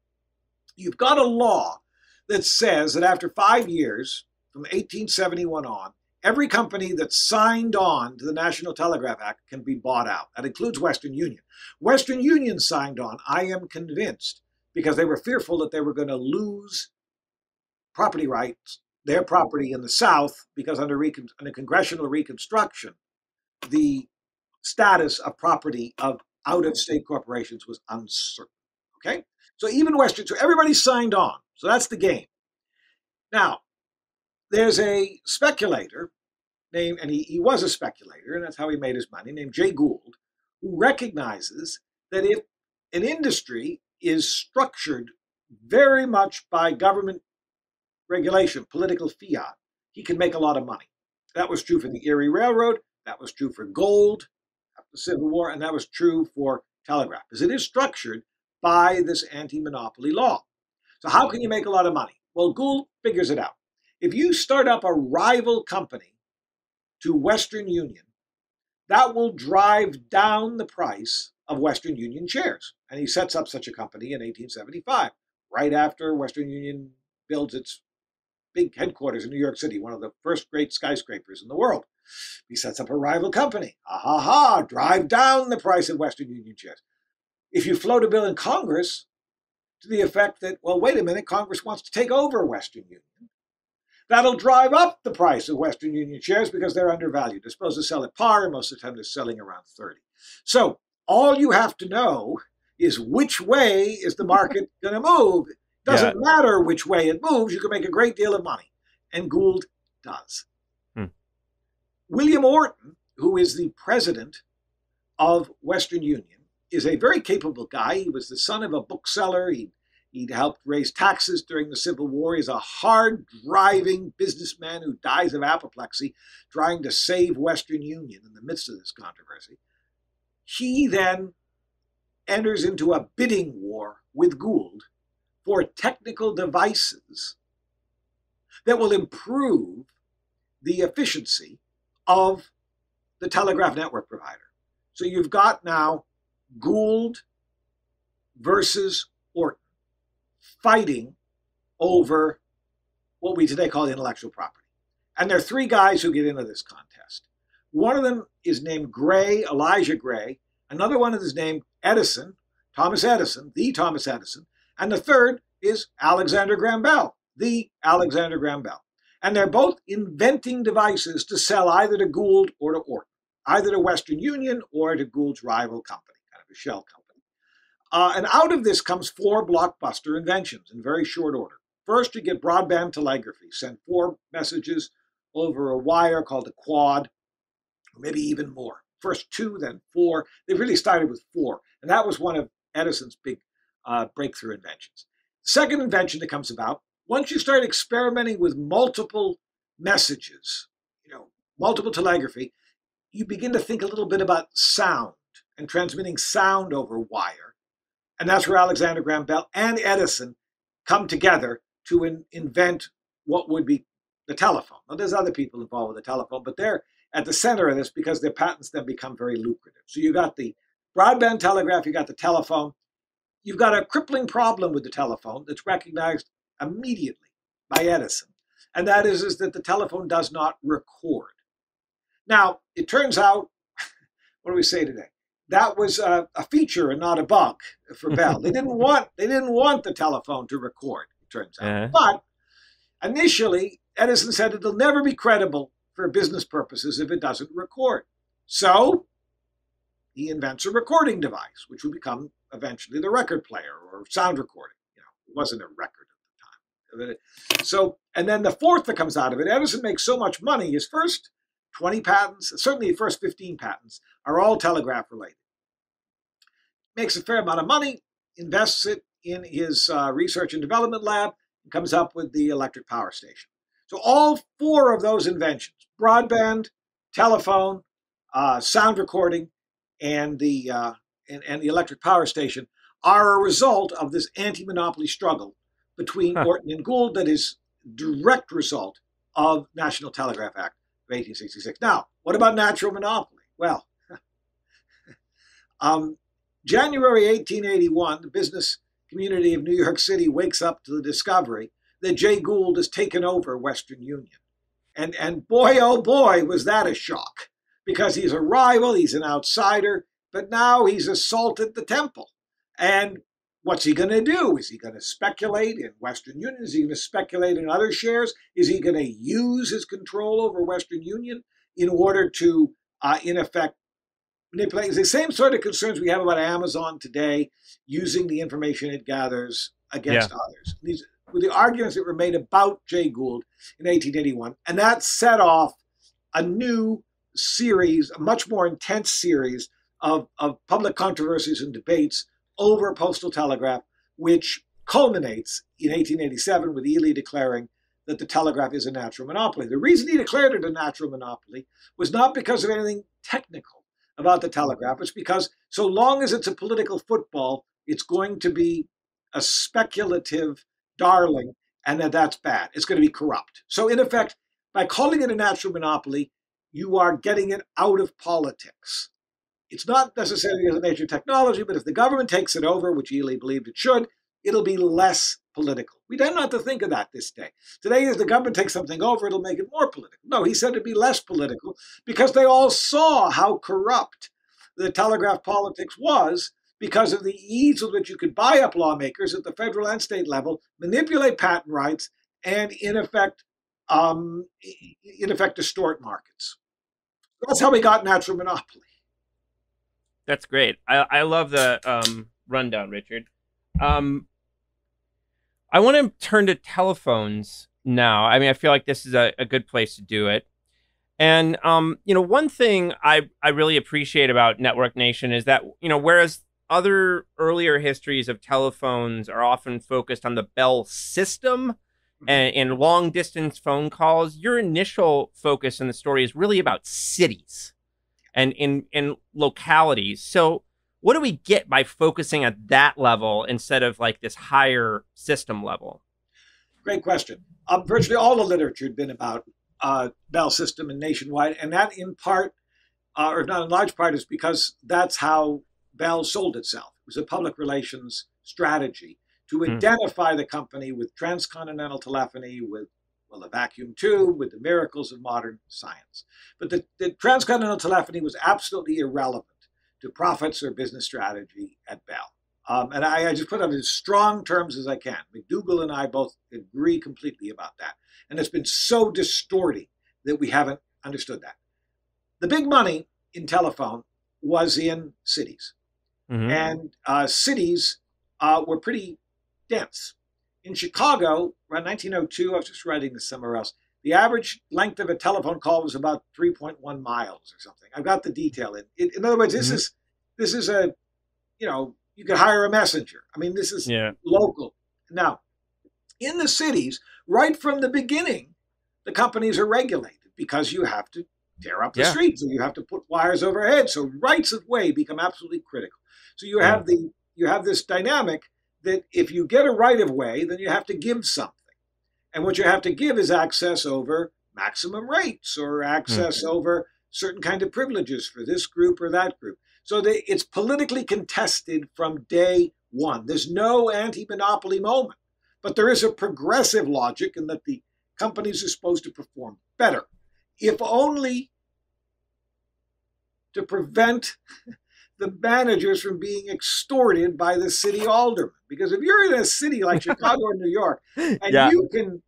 You've got a law that says that after five years, from 1871 on, every company that signed on to the National Telegraph Act can be bought out. That includes Western Union. Western Union signed on, I am convinced, because they were fearful that they were going to lose property rights, their property in the South, because under, recon- under congressional reconstruction, the status of property of out of state corporations was uncertain. Okay? So even Western, so everybody signed on. So that's the game. Now, there's a speculator named, and he, he was a speculator, and that's how he made his money, named Jay Gould, who recognizes that if an industry is structured very much by government regulation, political fiat, he can make a lot of money. That was true for the Erie Railroad. That was true for gold after the Civil War, and that was true for telegraph, because it is structured by this anti-monopoly law. So how can you make a lot of money? Well, Gould figures it out. If you start up a rival company to Western Union, that will drive down the price of Western Union shares. And he sets up such a company in 1875, right after Western Union builds its big headquarters in New York City, one of the first great skyscrapers in the world. He sets up a rival company. Ha ha ha, drive down the price of Western Union shares. If you float a bill in Congress, to the effect that, well, wait a minute, Congress wants to take over Western Union. That'll drive up the price of Western Union shares because they're undervalued. They're supposed to sell at par, and most of the time they're selling around 30. So all you have to know is which way is the market going to move. Doesn't yeah. matter which way it moves, you can make a great deal of money. And Gould does. Hmm. William Orton, who is the president of Western Union, is a very capable guy. He was the son of a bookseller. He He'd helped raise taxes during the Civil War. He's a hard driving businessman who dies of apoplexy trying to save Western Union in the midst of this controversy. He then enters into a bidding war with Gould for technical devices that will improve the efficiency of the telegraph network provider. So you've got now Gould versus Orton fighting over what we today call intellectual property. And there are three guys who get into this contest. One of them is named Gray, Elisha Gray. Another one is named Edison, Thomas Edison, the Thomas Edison. And the third is Alexander Graham Bell, the Alexander Graham Bell. And they're both inventing devices to sell either to Gould or to Orton, either to Western Union or to Gould's rival company shell company. Uh, and out of this comes four blockbuster inventions in very short order. First, you get broadband telegraphy, send four messages over a wire called a quad, or maybe even more. First two, then four. They really started with four, and that was one of Edison's big uh, breakthrough inventions. Second invention that comes about, once you start experimenting with multiple messages, you know, multiple telegraphy, you begin to think a little bit about sound and transmitting sound over wire. And that's where Alexander Graham Bell and Edison come together to in, invent what would be the telephone. Now, there's other people involved with the telephone, but they're at the center of this because their patents then become very lucrative. So you got the broadband telegraph, you got the telephone. You've got a crippling problem with the telephone that's recognized immediately by Edison, and that is, is that the telephone does not record. Now, it turns out, what do we say today? That was a, a, feature and not a bug for Bell. they didn't want they didn't want the telephone to record. It turns out, uh-huh. but initially Edison said it'll never be credible for business purposes if it doesn't record. So he invents a recording device, which would become eventually the record player or sound recording. You know, it wasn't a record at the time. So, and then the fourth that comes out of it, Edison makes so much money. His first 20 patents, certainly the first 15 patents, are all telegraph related. Makes a fair amount of money, invests it in his uh, research and development lab, and comes up with the electric power station. So all four of those inventions, broadband, telephone, uh, sound recording, and the uh, and, and, the electric power station are a result of this anti-monopoly struggle between huh. Orton and Gould that is direct result of National Telegraph Act of 1866. Now, what about natural monopoly? Well, um, January 1881, the business community of New York City wakes up to the discovery that Jay Gould has taken over Western Union. And, and boy, oh boy, was that a shock because he's a rival, he's an outsider, but now he's assaulted the temple. And what's he going to do? Is he going to speculate in Western Union? Is he going to speculate in other shares? Is he going to use his control over Western Union in order to, uh, in effect, manipulate? It's the same sort of concerns we have about Amazon today using the information it gathers against yeah. others. These were the arguments that were made about Jay Gould in 1881, and that set off a new series, a much more intense series of, of public controversies and debates over postal telegraph, which culminates in 1887 with Ely declaring that the telegraph is a natural monopoly. The reason he declared it a natural monopoly was not because of anything technical about the telegraph, it's because so long as it's a political football, it's going to be a speculative darling, and that that's bad. It's going to be corrupt. So, in effect, by calling it a natural monopoly, you are getting it out of politics. It's not necessarily as a major technology, but if the government takes it over, which Ely believed it should, it'll be less political. We don't have to think of that this day. Today, if the government takes something over, it'll make it more political. No, he said it'd be less political because they all saw how corrupt the telegraph politics was because of the ease with which you could buy up lawmakers at the federal and state level, manipulate patent rights, and in effect, um, in effect, distort markets. That's how we got natural monopoly. That's great. I, I love the um, rundown, Richard. Um, I want to turn to telephones now. I mean, I feel like this is a, a good place to do it. And um, you know, one thing I I really appreciate about Network Nation is that you know, whereas other earlier histories of telephones are often focused on the Bell system mm-hmm. and, and long distance phone calls. Your initial focus in the story is really about cities and in, in localities. So, what do we get by focusing at that level instead of like this higher system level? Great question. Um, virtually all the literature had been about uh, Bell system and nationwide, and that in part, uh, or not in large part, is because that's how Bell sold itself. It was a public relations strategy to mm. identify the company with transcontinental telephony, with well, the vacuum tube, with the miracles of modern science. But the, the transcontinental telephony was absolutely irrelevant to profits or business strategy at Bell. Um, and I, I, just put it in as strong terms as I can. MacDougall and I both agree completely about that. And it's been so distorting that we haven't understood that. The big money in telephone was in cities. Mm-hmm. And uh, cities uh, were pretty dense. In Chicago, around 1902, I was just writing this somewhere else, the average length of a telephone call was about 3.1 miles or something. I've got the detail in. In, in other words, this mm-hmm. is this is a, you know, you could hire a messenger. I mean, this is yeah. local. Now, in the cities, right from the beginning, the companies are regulated because you have to tear up the yeah. streets and you have to put wires overhead. So rights of way become absolutely critical. So you have the you have this dynamic that if you get a right of way, then you have to give something. And what you have to give is access over maximum rates or access mm-hmm. over certain kind of privileges for this group or that group. So they, it's politically contested from day one. There's no anti-monopoly moment, but there is a progressive logic in that the companies are supposed to perform better, if only to prevent the managers from being extorted by the city alderman. Because if you're in a city like Chicago or New York, and yeah. you can,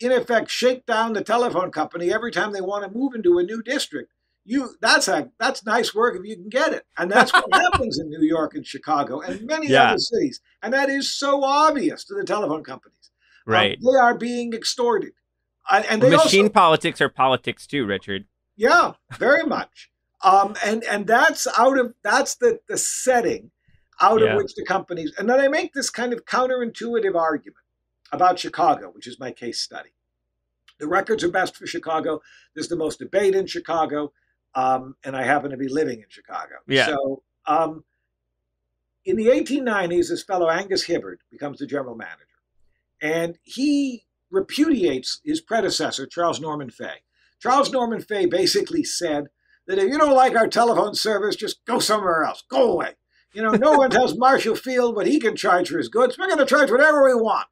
in effect, shake down the telephone company every time they want to move into a new district, you that's a that's nice work if you can get it. And that's what happens in New York and Chicago and many Yeah. other cities. And that is so obvious to the telephone companies. Um, Right. they are being extorted. And, and they Machine also, politics are politics too, Richard. yeah, very much. Um, and and that's out of that's the the setting out Yeah. of which the companies. And then I make this kind of counterintuitive argument about Chicago, which is my case study. The records are best for Chicago. There's the most debate in Chicago, um, and I happen to be living in Chicago. Yeah. So um, in the 1890s, this fellow Angus Hibbard becomes the general manager, and he repudiates his predecessor, Charles Norman Fay. Charles Norman Fay basically said that if you don't like our telephone service, just go somewhere else, go away. You know, no one tells Marshall Field what he can charge for his goods. We're going to charge whatever we want.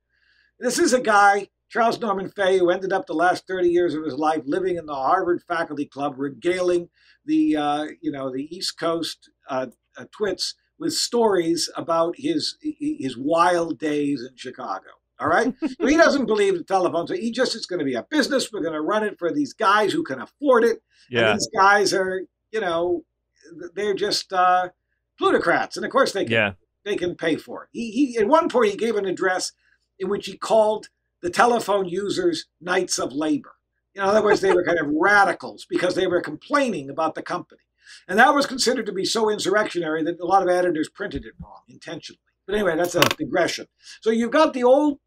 This is a guy, Charles Norman Fay, who ended up the last 30 years of his life living in the Harvard Faculty Club, regaling the, uh, you know, the East Coast uh, uh, twits with stories about his his wild days in Chicago. All right, so he doesn't believe the telephones. He just it's going to be a business. We're going to run it for these guys who can afford it. Yeah. And these guys are, you know, they're just uh, plutocrats, and of course they can Yeah. they can pay for it. He, he at one point he gave an address in which he called the telephone users knights of labor. In other words, they were kind of radicals because they were complaining about the company. And that was considered to be so insurrectionary that a lot of editors printed it wrong intentionally. But anyway, that's a digression. So you've got the old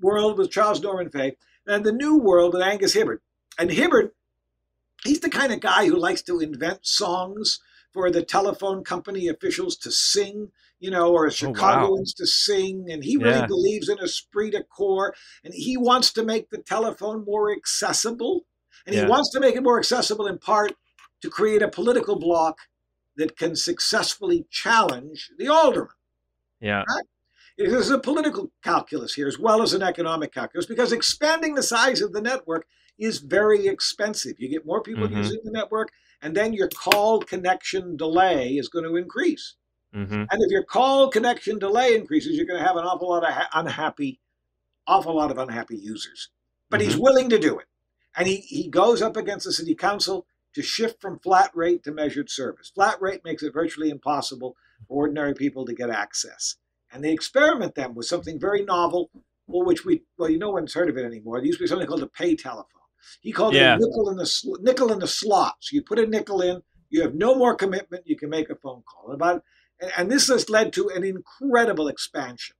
world with Charles Norman Fay and the new world with Angus Hibbard. And Hibbard, he's the kind of guy who likes to invent songs for the telephone company officials to sing, you know, or Oh, wow. Chicagoans to sing. And he really Yeah. believes in esprit de corps. And he wants to make the telephone more accessible. And Yeah. he wants to make it more accessible in part to create a political bloc that can successfully challenge the alderman. Yeah. There's a political calculus here as well as an economic calculus because expanding the size of the network is very expensive. You get more people Mhm. using the network, and then your call connection delay is going to increase. hmm And if your call connection delay increases, you're going to have an awful lot of ha- unhappy, awful lot of unhappy users. But he's willing to do it. And he, he goes up against the city council to shift from flat rate to measured service. Flat rate makes it virtually impossible for ordinary people to get access. And they experiment them with something very novel, well, which we, well, you no one's heard of it anymore. There used to be something called a pay telephone. He called Yeah. it a nickel in the sl- nickel in the slot. So you put a nickel in, you have no more commitment, you can make a phone call. And about and, and this has led to an incredible expansion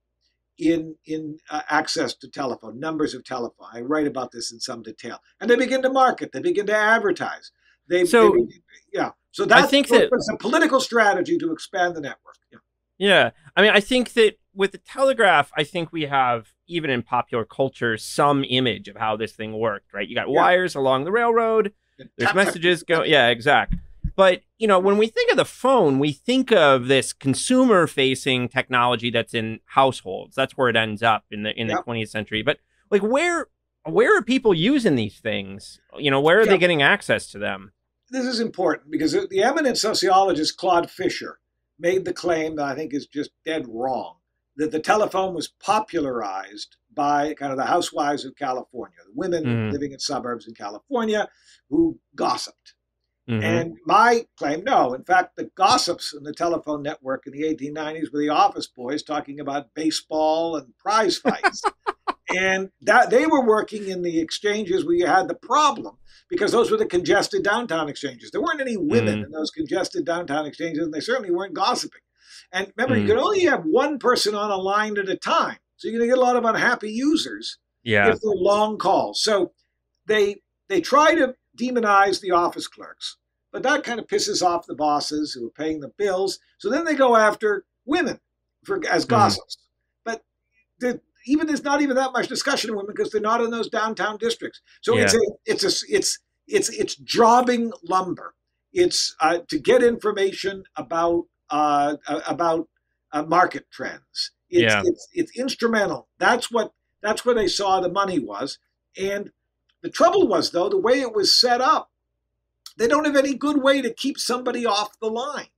in in uh, access to telephone numbers of telephone. I write about this in some detail, and they begin to market. They begin to advertise. They, So- they begin- yeah. So that's think that- a political strategy to expand the network. Yeah. Yeah. I mean, I think that with the telegraph, I think we have, even in popular culture, some image of how this thing worked, right? You got Yeah. wires along the railroad, there's messages go. Yeah, exact. But, you know, when we think of the phone, we think of this consumer facing technology that's in households. That's where it ends up in the in the 20th century. But like where where are people using these things? You know, where are they getting access to them? this is important because the eminent sociologist Claude Fischer made the claim that I think is just dead wrong that the telephone was popularized by kind of the housewives of California, the women Mhm. living in suburbs in California who gossiped. Mhm. And my claim, no. In fact, the gossips in the telephone network in the 1890s were the office boys talking about baseball and prize fights. and that they were working in the exchanges where you had the problem because those were the congested downtown exchanges. There weren't any women Mm. in those congested downtown exchanges, and they certainly weren't gossiping. And remember, Mm. you could only have one person on a line at a time. So you're going to get a lot of unhappy users yeah. if they're long calls. So they they try to demonize the office clerks, but that kind of pisses off the bosses who are paying the bills. So then they go after women for as Mhm. gossips. But the, even there's not even that much discussion of women because they're not in those downtown districts. So it's a it's a it's it's it's jobbing lumber. It's uh, to get information about uh, about uh, market trends. It's, Yeah. it's it's instrumental. That's what that's where they saw the money was. And the trouble was though the way it was set up, they don't have any good way to keep somebody off the line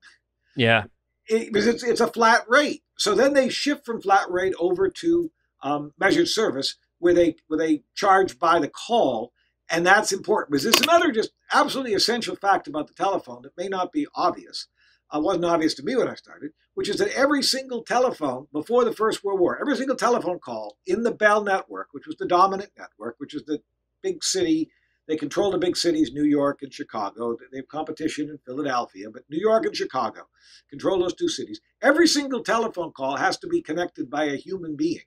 Yeah. it, because it's, it's a flat rate. So then they shift from flat rate over to um, measured service, where they where they charge by the call, And that's important because there's another just absolutely essential fact about the telephone that may not be obvious. Uh, wasn't obvious to me when I started, which is that every single telephone before the First World War, every single telephone call in the Bell network, which was the dominant network, which is the big city, they control the big cities, New York and Chicago. They have competition in Philadelphia, but New York and Chicago control those two cities. Every single telephone call has to be connected by a human being,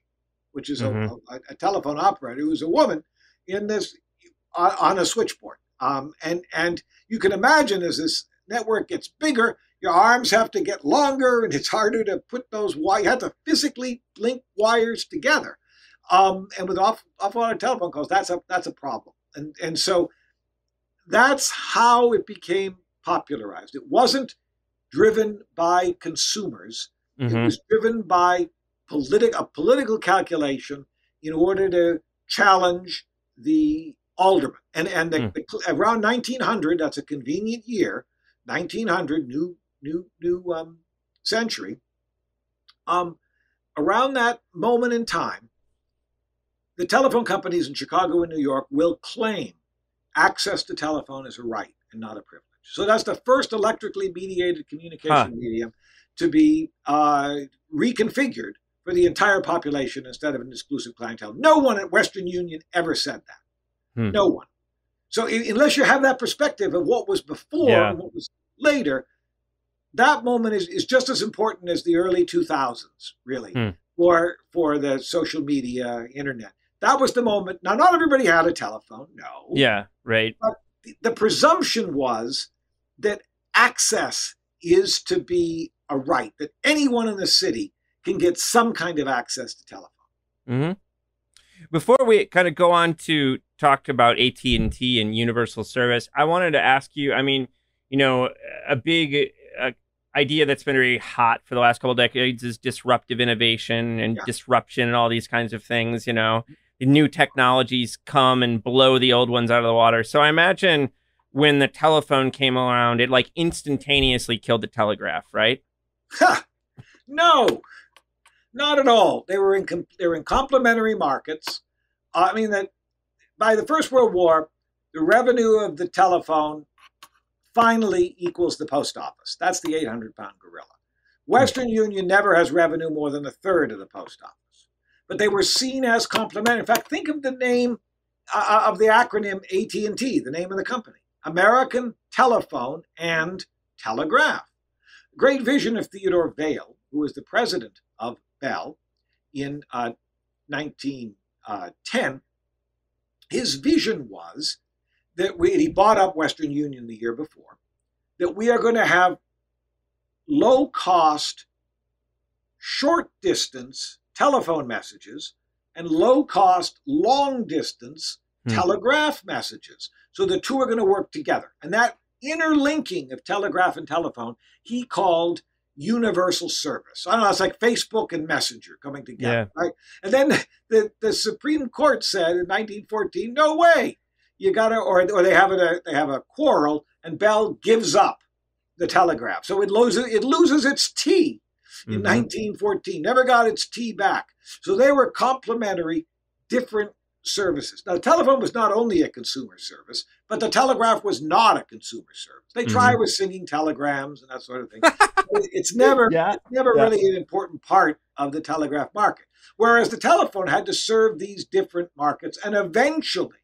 which is mm-hmm. a, a, telephone operator who's a woman in this on a switchboard. Um, and and you can imagine as this network gets bigger, your arms have to get longer, and it's harder to put those wires. You have to physically link wires together. Um, and with off off on telephone calls, that's a that's a problem. And and so that's how it became popularized. It wasn't driven by consumers. Mm-hmm. It was driven by politic a political calculation in order to challenge the alderman. And and the, mm. the, around 1900, that's a convenient year, 1900, new new new um, century. Um, around that moment in time, the telephone companies in Chicago and New York will claim access to telephone is a right and not a privilege. So that's the first electrically mediated communication huh. medium to be uh, reconfigured for the entire population instead of an exclusive clientele. No one at Western Union ever said that. Hmm. No one. So unless you have that perspective of what was before yeah. and what was later, that moment is, is just as important as the early 2000s, really, hmm. for for the social media, internet. That was the moment. Now, not everybody had a telephone. No. Yeah. Right. But the, the presumption was that access is to be a right that anyone in the city can get some kind of access to telephone. Mm-hmm. Before we kind of go on to talk about AT and T and universal service, I wanted to ask you. I mean, you know, a big uh, idea that's been very hot for the last couple decades is disruptive innovation and yeah. disruption and all these kinds of things. You know, new technologies come and blow the old ones out of the water. So I imagine when the telephone came around, it like instantaneously killed the telegraph, right? no, not at all. They were in they were in complementary markets. I mean that by the First World War, the revenue of the telephone finally equals the post office. That's the 800 pound gorilla. Western Union never has revenue more than a third of the post office, but they were seen as complementary. In fact, think of the name uh, uh of the acronym AT&T, the name of the company, American Telephone and Telegraph. Great vision of Theodore Vail, who was the president of Bell in uh, 1910. Uh, his vision was that we, he bought up Western Union the year before, that we are going to have low cost, short distance telephone messages and low cost, long distance hmm. telegraph messages. So the two are going to work together. And that interlinking of telegraph and telephone, he called universal service. I don't know, it's like Facebook and Messenger coming together, yeah. right? And then the, the Supreme Court said in 1914, no way, you gotta, or, or they have a they have a quarrel, and Bell gives up the telegraph, so it loses it loses its T in mm-hmm. 1914. Never got its T back. So they were complementary, different services. Now, the telephone was not only a consumer service, but the telegraph was not a consumer service. They try mm-hmm. with singing telegrams and that sort of thing. it's never, yeah. it's never yeah. really an important part of the telegraph market. Whereas the telephone had to serve these different markets, and eventually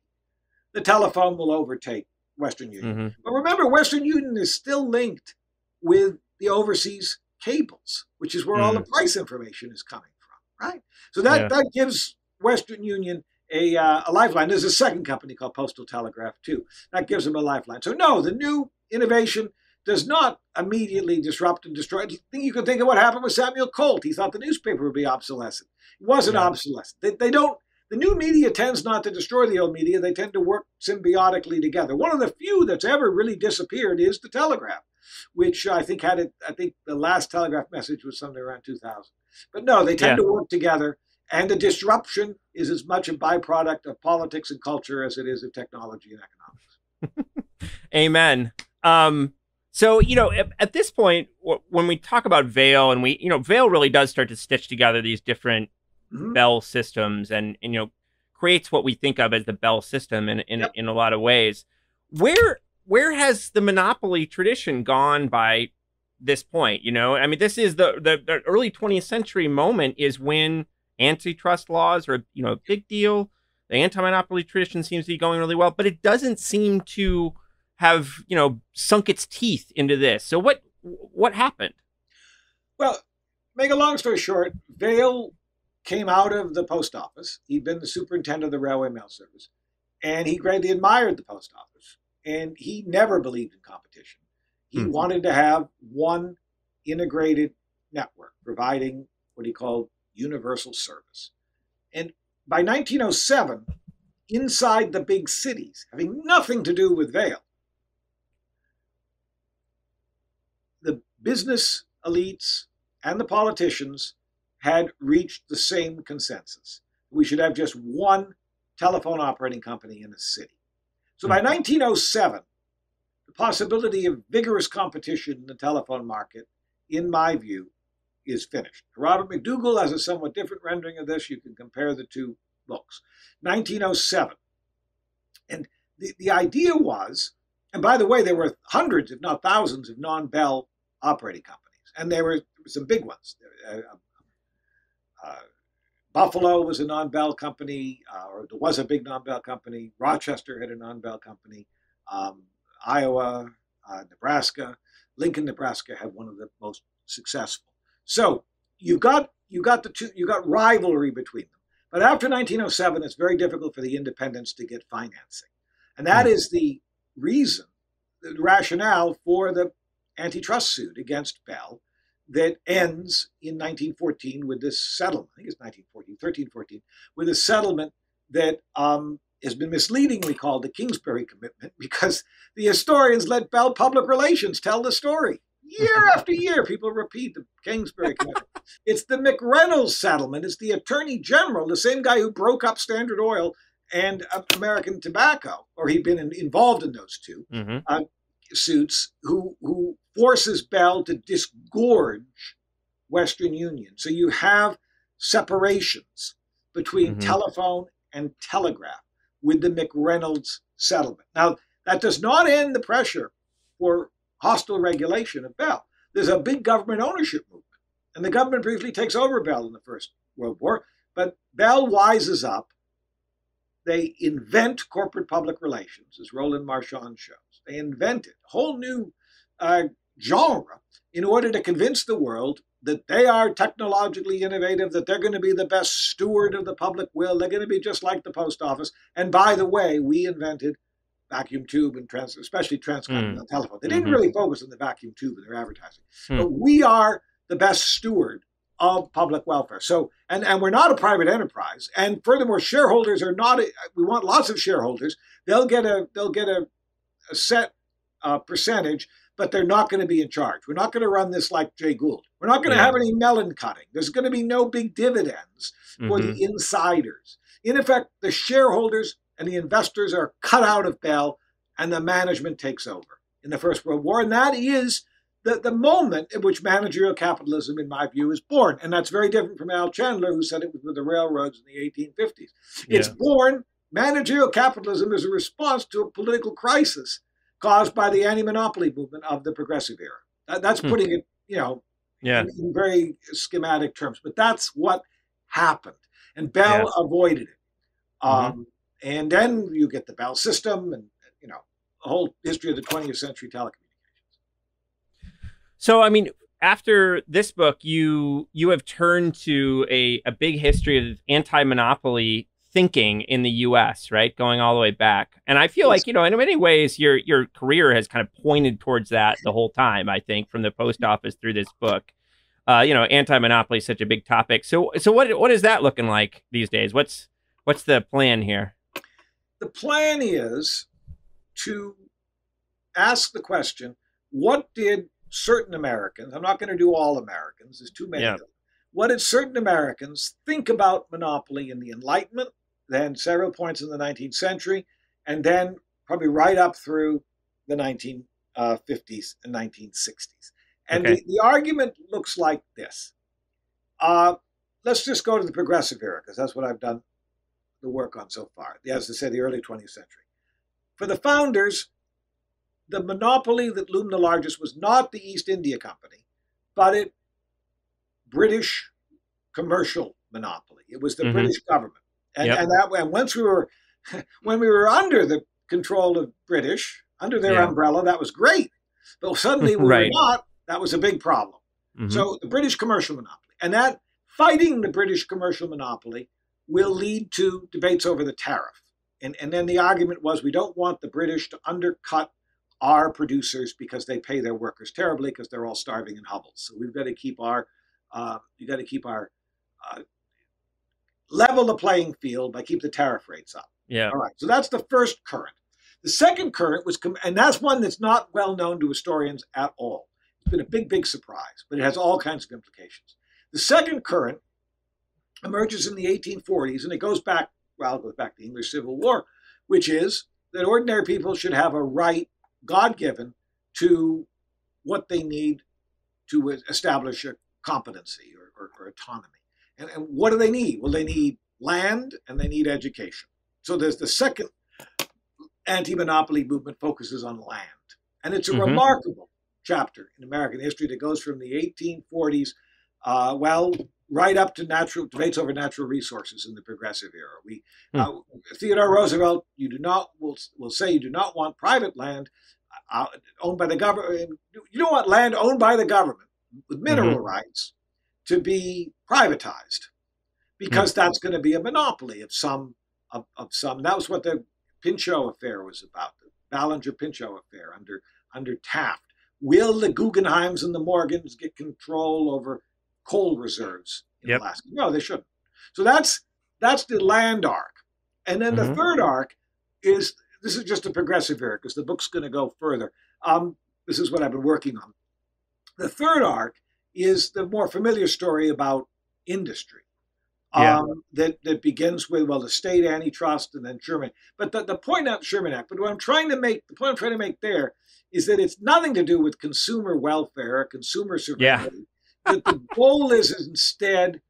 the telephone will overtake Western Union. Mm-hmm. But remember, Western Union is still linked with the overseas cables, which is where mm. all the mm. price information is coming from, right? So that, yeah. that gives Western Union a, uh, a lifeline. There's a second company called Postal Telegraph, too. That gives them a lifeline. So, no, the new innovation does not immediately disrupt and destroy. You can think of what happened with Samuel Colt. He thought the newspaper would be obsolescent. It wasn't yeah. obsolescent. They, they don't. The new media tends not to destroy the old media. They tend to work symbiotically together. One of the few that's ever really disappeared is the telegraph, which I think had it. I think the last telegraph message was somewhere around 2000. But no, they tend yeah. to work together and the disruption is as much a byproduct of politics and culture as it is of technology and economics. Amen. Um, so, you know, at, at, this point, when we talk about Vail and we, you know, Vail really does start to stitch together these different mm-hmm. Bell systems and, and, you know, creates what we think of as the Bell system in in, Yep. in a lot of ways. Where where has the monopoly tradition gone by this point? You know, I mean, this is the the, the early 20th century moment is when antitrust laws are you know a big deal. The anti-monopoly tradition seems to be going really well, but it doesn't seem to have you know sunk its teeth into this. So what what happened? Well, make a long story short, Vail came out of the post office. He'd been the superintendent of the railway mail service, and he greatly admired the post office. And he never believed in competition. He Hmm. wanted to have one integrated network providing what he called universal service. And by 1907, inside the big cities, having nothing to do with Vail, the business elites and the politicians had reached the same consensus. We should have just one telephone operating company in a city. So by 1907, the possibility of vigorous competition in the telephone market, in my view, is finished. Robert MacDougall has a somewhat different rendering of this. You can compare the two books. 1907. And the, the idea was, and by the way, there were hundreds, if not thousands, of non Bell operating companies. And there were some big ones. Uh, uh, Buffalo was a non Bell company, uh, or there was a big non Bell company. Rochester had a non Bell company. Um, Iowa, uh, Nebraska, Lincoln, Nebraska had one of the most successful. So you got you got the two you got rivalry between them. But after 1907, it's very difficult for the independents to get financing, and that Hmm. is the reason, the rationale for the antitrust suit against Bell that ends in 1914 with this settlement. I think it's 1914, 13, 14, with a settlement that um, has been misleadingly called the Kingsbury Commitment because the historians let Bell Public Relations tell the story. Year after year, people repeat the Kingsbury Commitment. It's the McReynolds settlement. It's the Attorney General, the same guy who broke up Standard Oil and uh, American Tobacco, or he'd been in, involved in those two Mm-hmm. suits who who forces Bell to disgorge Western Union. So you have separations between Mhm. telephone and telegraph with the McReynolds settlement. Now that does not end the pressure for hostile regulation of Bell. There's a big government ownership movement, and the government briefly takes over Bell in the First World War. But Bell wises up. They invent corporate public relations, as Roland Marchand shows. They invented a whole new uh, genre in order to convince the world that they are technologically innovative, that they're going to be the best steward of the public will. They're going to be just like the post office. And by the way, we invented vacuum tube and trans, especially transcontinental telephone. They didn't Mhm. really focus on the vacuum tube in their advertising, Hmm. but we are the best steward of public welfare. So, and, and we're not a private enterprise. And furthermore, shareholders are not. A, we want lots of shareholders. They'll get a they'll get a, a set uh, percentage, but they're not going to be in charge. We're not going to run this like Jay Gould. We're not going to Yeah. have any melon cutting. There's going to be no big dividends for Mhm. the insiders. In effect, the shareholders and the investors are cut out of Bell, and the management takes over in the First World War. And that is the, the moment at which managerial capitalism, in my view, is born. And that's very different from Al Chandler, who said it was with the railroads in the 1850s. It's born, managerial capitalism is a response to a political crisis caused by the anti monopoly movement of the progressive era. That, that's Hmm. putting it, you know, Yeah. in, in very schematic terms. But that's what happened. And Bell Yes. avoided it. Mhm. Um, And then you get the Bell system and, you know, the whole history of the 20th century telecommunications. So, I mean, after this book, you you have turned to a, a big history of anti-monopoly thinking in the U.S., right, going all the way back. And I feel like you know, in many ways, your your career has kind of pointed towards that the whole time. I think from the post office through this book, uh, you know, anti-monopoly is such a big topic. So, so what what is that looking like these days? What's what's the plan here? The plan is to ask the question what did certain Americans, I'm not going to do all Americans, there's too many Yeah. of them. What did certain Americans think about monopoly in the Enlightenment, then several points in the 19th century, and then probably right up through the 1950s and 1960s? And Okay. the, the argument looks like this. Uh, let's just go to the progressive era, because that's what I've done the work on so far, as I said, the early 20th century. For the founders, the monopoly that loomed the largest was not the East India Company, but it British commercial monopoly. It was the mm-hmm. British government, and, yep. and that and once we were when we were under the control of British under their yeah. umbrella, that was great. But suddenly we right. were not. That was a big problem. Mm-hmm. So the British commercial monopoly, and that fighting the British commercial monopoly will lead to debates over the tariff. And, and then the argument was we don't want the British to undercut our producers because they pay their workers terribly because they're all starving in hovels. So we've got to keep our uh, you got to keep our uh, level the playing field by keep the tariff rates up. Yeah. All right. So that's the first current. The second current was, and that's one that's not well known to historians at all. It's been a big, big surprise, but it has all kinds of implications. The second current emerges in the 1840s, and it goes back, well, it goes back to the English Civil War, which is that ordinary people should have a right, God given, to what they need to establish a competency or, or, or autonomy. And, and what do they need? Well, they need land and they need education. So there's the second anti-monopoly movement focuses on land. And it's a mm-hmm. remarkable chapter in American history that goes from the 1840s, uh, well, right up to natural debates over natural resources in the progressive era. We mm. uh, Theodore Roosevelt, you do not will will say you do not want private land uh, owned by the government. You don't want land owned by the government with mineral mm-hmm. rights to be privatized because mm-hmm. that's going to be a monopoly of some of, of some. That was what the Pinchot affair was about, the Ballinger Pinchot affair under under Taft. Will the Guggenheims and the Morgans get control over coal reserves in yep. Alaska? No, they shouldn't. So that's that's the land arc, and then mm-hmm. the third arc is this is just a progressive era because the book's going to go further. Um, this is what I've been working on. The third arc is the more familiar story about industry. Yeah. Um, that, that begins with well the state antitrust and then Sherman. But the, the point not Sherman Act, but what I'm trying to make the point I'm trying to make there is that it's nothing to do with consumer welfare, consumer security. Yeah. That the goal is instead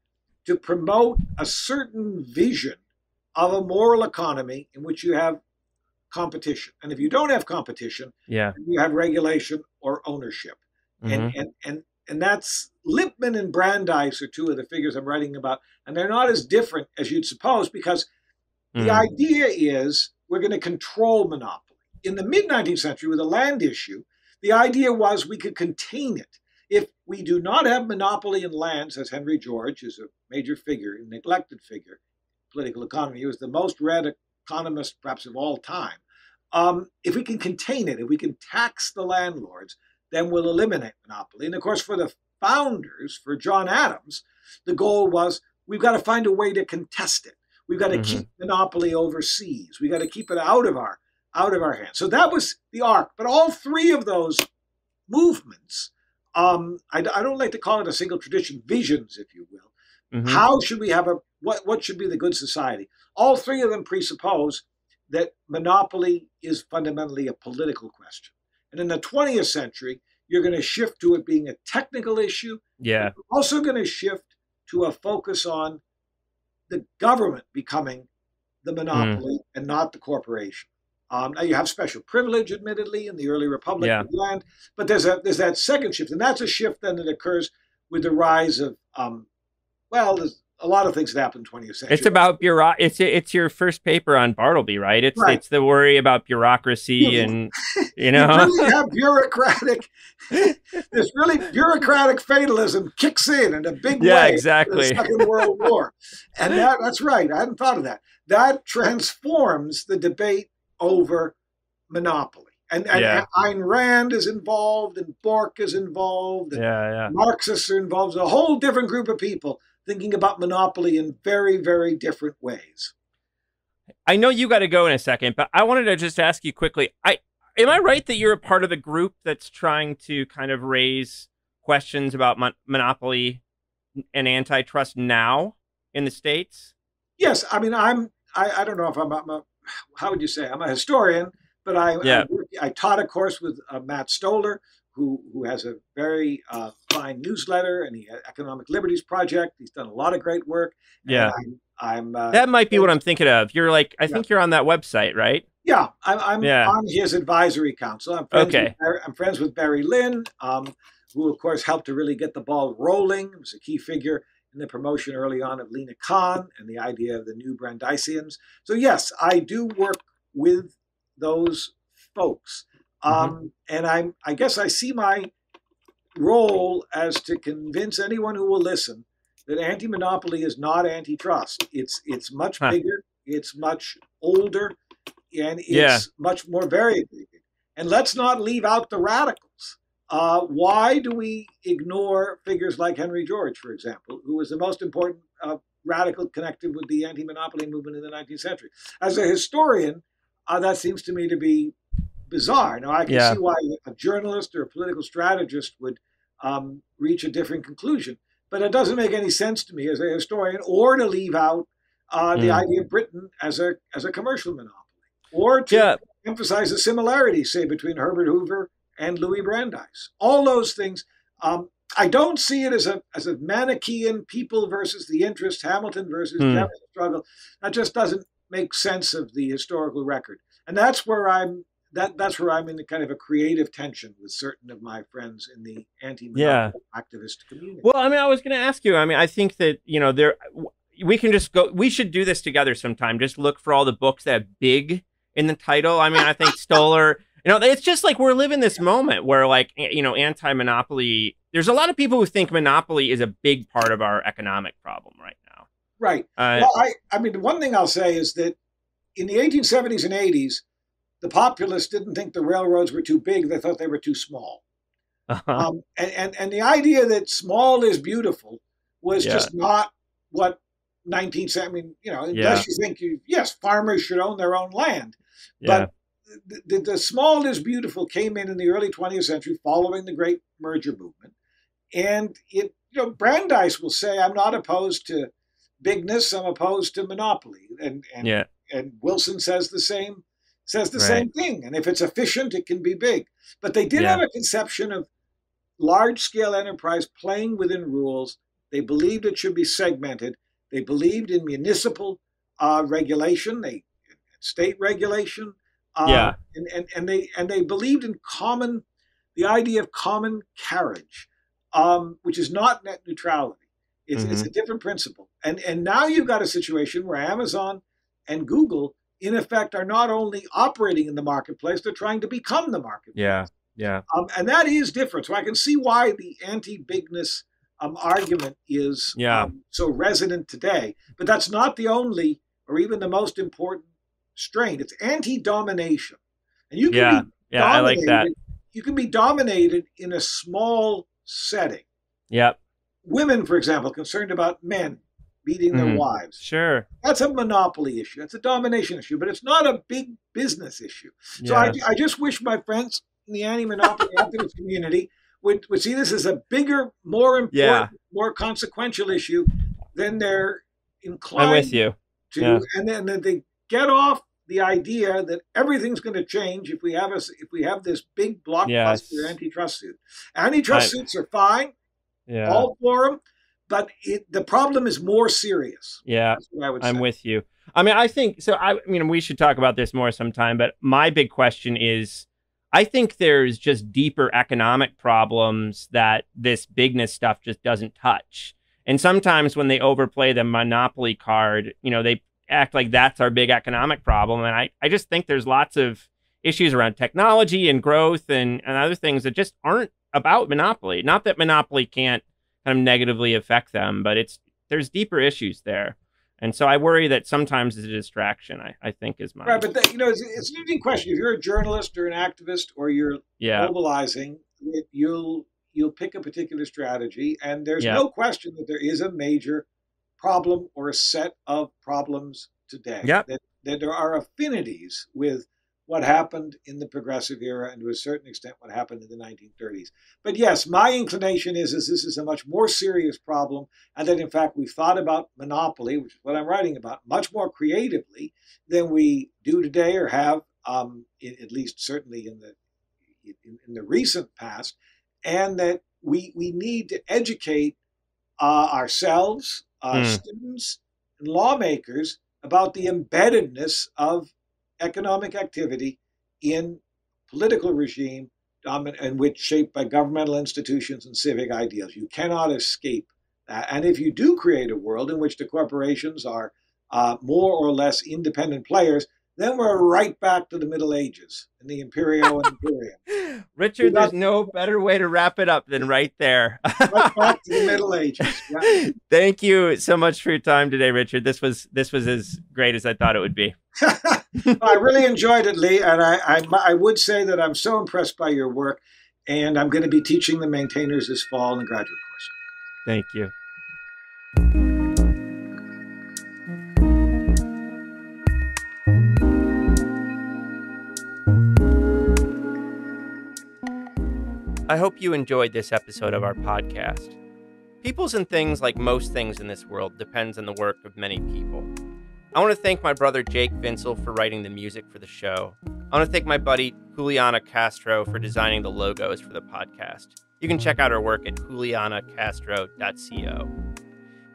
to promote a certain vision of a moral economy in which you have competition. And if you don't have competition, yeah. you have regulation or ownership. Mm-hmm. And, and and and that's Lippmann and Brandeis are two of the figures I'm writing about, and they're not as different as you'd suppose because mm. the idea is we're going to control monopoly. In the mid 19th century, with the land issue, the idea was we could contain it. If we do not have monopoly in land, says Henry George, is a major figure, a neglected figure, political economy. He was the most read economist, perhaps of all time. Um, if we can contain it, if we can tax the landlords, then we'll eliminate monopoly. And of course, for the founders, for John Adams, the goal was we've got to find a way to contest it. We've got to mm-hmm. keep monopoly overseas. We've got to keep it out of our out of our hands. So that was the arc. But all three of those movements, um, I, I, don't like to call it a single tradition, visions, if you will. Mm-hmm. How should we have a what? What should be the good society? All three of them presuppose that monopoly is fundamentally a political question. And in the 20th century, you're going to shift to it being a technical issue. Yeah. You're also going to shift to a focus on the government becoming the monopoly mm. and not the corporation. Um, now you have special privilege, admittedly, in the early republic yeah. land, but there's a there's that second shift, and that's a shift then that occurs with the rise of um, well, there's a lot of things that happen in 20th century. It's about bureau. It's it's your first paper on Bartleby, right? It's right. it's the worry about bureaucracy and you know, you really have bureaucratic. this really bureaucratic fatalism kicks in in a big yeah, way. Yeah, exactly. Second World War, and that that's right. I hadn't thought of that. That transforms the debate over monopoly. And, and yeah. Ayn Rand is involved, and Bork is involved, and yeah, yeah. Marxists are involved. a whole different group of people thinking about monopoly in very, very different ways. I know you got to go in a second, but I wanted to just ask you quickly. I am I right that you're a part of the group that's trying to kind of raise questions about mon- monopoly and antitrust now in the states? Yes, I mean I'm I, I don't know if I'm, I'm a how would you say I'm a historian, but I yeah. I, I taught a course with uh, Matt Stoller who who has a very uh, fine newsletter and the Economic Liberties Project. He's done a lot of great work. Yeah, I'm. I'm uh, that might be what I'm thinking of. You're like, I think you're on that website, right? Yeah, I'm, I'm Yeah. on his advisory council. I'm friends Okay. With Barry, I'm friends with Barry Lynn, um, who of course helped to really get the ball rolling. He was a key figure in the promotion early on of Lina Khan and the idea of the new Brandeisians. So yes, I do work with those folks, um, and I'm. I guess I see my role as to convince anyone who will listen that anti-monopoly is not antitrust. It's it's much Huh. bigger. It's much older, and it's Yeah. much more varied. And let's not leave out the radicals. Uh, why do we ignore figures like Henry George, for example, who was the most important uh, radical connected with the anti-monopoly movement in the 19th century? As a historian, uh, that seems to me to be bizarre. Now, I can Yeah. see why a journalist or a political strategist would um, reach a different conclusion, but it doesn't make any sense to me as a historian, or to leave out uh, the Mm. idea of Britain as a as a commercial monopoly, or to Yeah, emphasize the similarities, say, between Herbert Hoover and Louis Brandeis. All those things. Um, I don't see it as a as a Manichaean people versus the interest, Hamilton versus Hmm. Jefferson struggle. That just doesn't make sense of the historical record, and that's where I'm. That that's where I'm in a kind of a creative tension with certain of my friends in the anti-monopoly activist community. Well, I mean, I was going to ask you. I mean, I think that you know there we can just go. We should do this together sometime. Just look for all the books that big in the title. I mean, I think Stoller. You know, it's just like we're living this moment where, like, you know, anti-monopoly. There's a lot of people who think monopoly is a big part of our economic problem right now. right. Uh, Well, I, I mean, the one thing I'll say is that in the 1870s and 80s, the populace didn't think the railroads were too big; they thought they were too small. Um, and, and and the idea that small is beautiful was Yeah. just not what 19th century. I mean, you know, Yeah. unless you think you yes, farmers should own their own land. yeah, the, the, small is beautiful came in in the early 20th century following the great merger movement. And it you know brandeis will say i'm not opposed to bigness i'm opposed to monopoly. And and, yeah, and wilson says the same says the Right. same thing. And if it's efficient it can be big. But they did Yeah. have a conception of large scale enterprise playing within rules. They believed it should be segmented. They believed in municipal uh, regulation. They state regulation uh, Yeah. and, and, and they and they believed in common the idea of common carriage um, which is not net neutrality it's, it's a Mm-hmm. different principle and and now you've got a situation where amazon and google in effect are not only operating in the marketplace they're trying to become the marketplace yeah, yeah, um, and that is different so i can see why the anti-bigness um, argument is Yeah. um, so resonant today but that's not the only or even the most important strain it's anti-domination and you can yeah, be yeah. I like that. dominated- You can be dominated in a small setting. Yep, Women, for example, concerned about men beating their Mhm. wives. sure. That's a monopoly issue. That's a domination issue, but it's not a big business issue. So Yeah, I, I just wish my friends in the anti-monopoly activist community would, would see this as a bigger, more important, Yeah. more consequential issue than they're inclined I'm with you. to, Yeah. and then then they get off the idea that everything's going to change if we have a if we have this big blockbuster Yes. antitrust suit. Antitrust I- suits are fine, Yeah, all for them, but it, the problem is more serious. yeah. I say. with you. I mean, I think so. I, I mean, we should talk about this more sometime. But my big question is, I think there's just deeper economic problems that this bigness stuff just doesn't touch. And sometimes when they overplay the monopoly card, you know, they act like that's our big economic problem. And I, I just think there's lots of issues around technology and growth and, and other things that just aren't about monopoly. Not that monopoly can't kind of negatively affect them, but it's there's deeper issues there. And so I worry that sometimes it's a distraction. I, I think is my Right, but that, you know, it's, it's an interesting question. If you're a journalist or an activist or you're yeah mobilizing, it, you'll you'll pick a particular strategy, and there's Yeah. no question that there is a major problem or a set of problems today. Yep. That, that there are affinities with what happened in the progressive era and to a certain extent what happened in the 1930s. But yes, my inclination is, is this is a much more serious problem and that in fact we've thought about monopoly, which is what I'm writing about, much more creatively than we do today or have, um, in, at least certainly in the in, in the recent past, and that we we need to educate uh, ourselves, uh, Mm. students, and lawmakers about the embeddedness of economic activity in political regime domin- and which shaped by governmental institutions and civic ideals. You cannot escape that. And if you do create a world in which the corporations are uh, more or less independent players, then we're right back to the Middle Ages and the Imperial and Imperium. Richard, there's no better way to wrap it up than right there. Right back to the Middle Ages. Yeah. Thank you so much for your time today, Richard. This was this was as great as I thought it would be. I really enjoyed it, Lee, and I, I, I would say that I'm so impressed by your work, and I'm going to be teaching the maintainers this fall in the graduate course. Thank you. I hope you enjoyed this episode of our podcast. Peoples and things, like most things in this world, depends on the work of many people. I want to thank my brother Jake Vinsel for writing the music for the show. I want to thank my buddy Juliana Castro for designing the logos for the podcast. You can check out her work at julianacastro.co.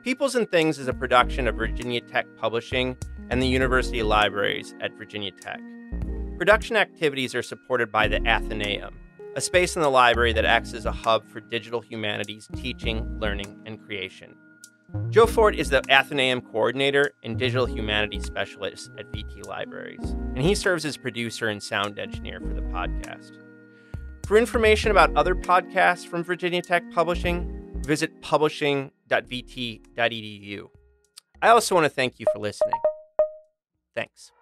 Peoples and Things is a production of Virginia Tech Publishing and the University Libraries at Virginia Tech. Production activities are supported by the Athenaeum, a space in the library that acts as a hub for digital humanities teaching, learning, and creation. Joe Ford is the Athenaeum coordinator and digital humanities specialist at VT Libraries, and he serves as producer and sound engineer for the podcast. For information about other podcasts from Virginia Tech Publishing, visit publishing.vt.edu. I also want to thank you for listening. Thanks.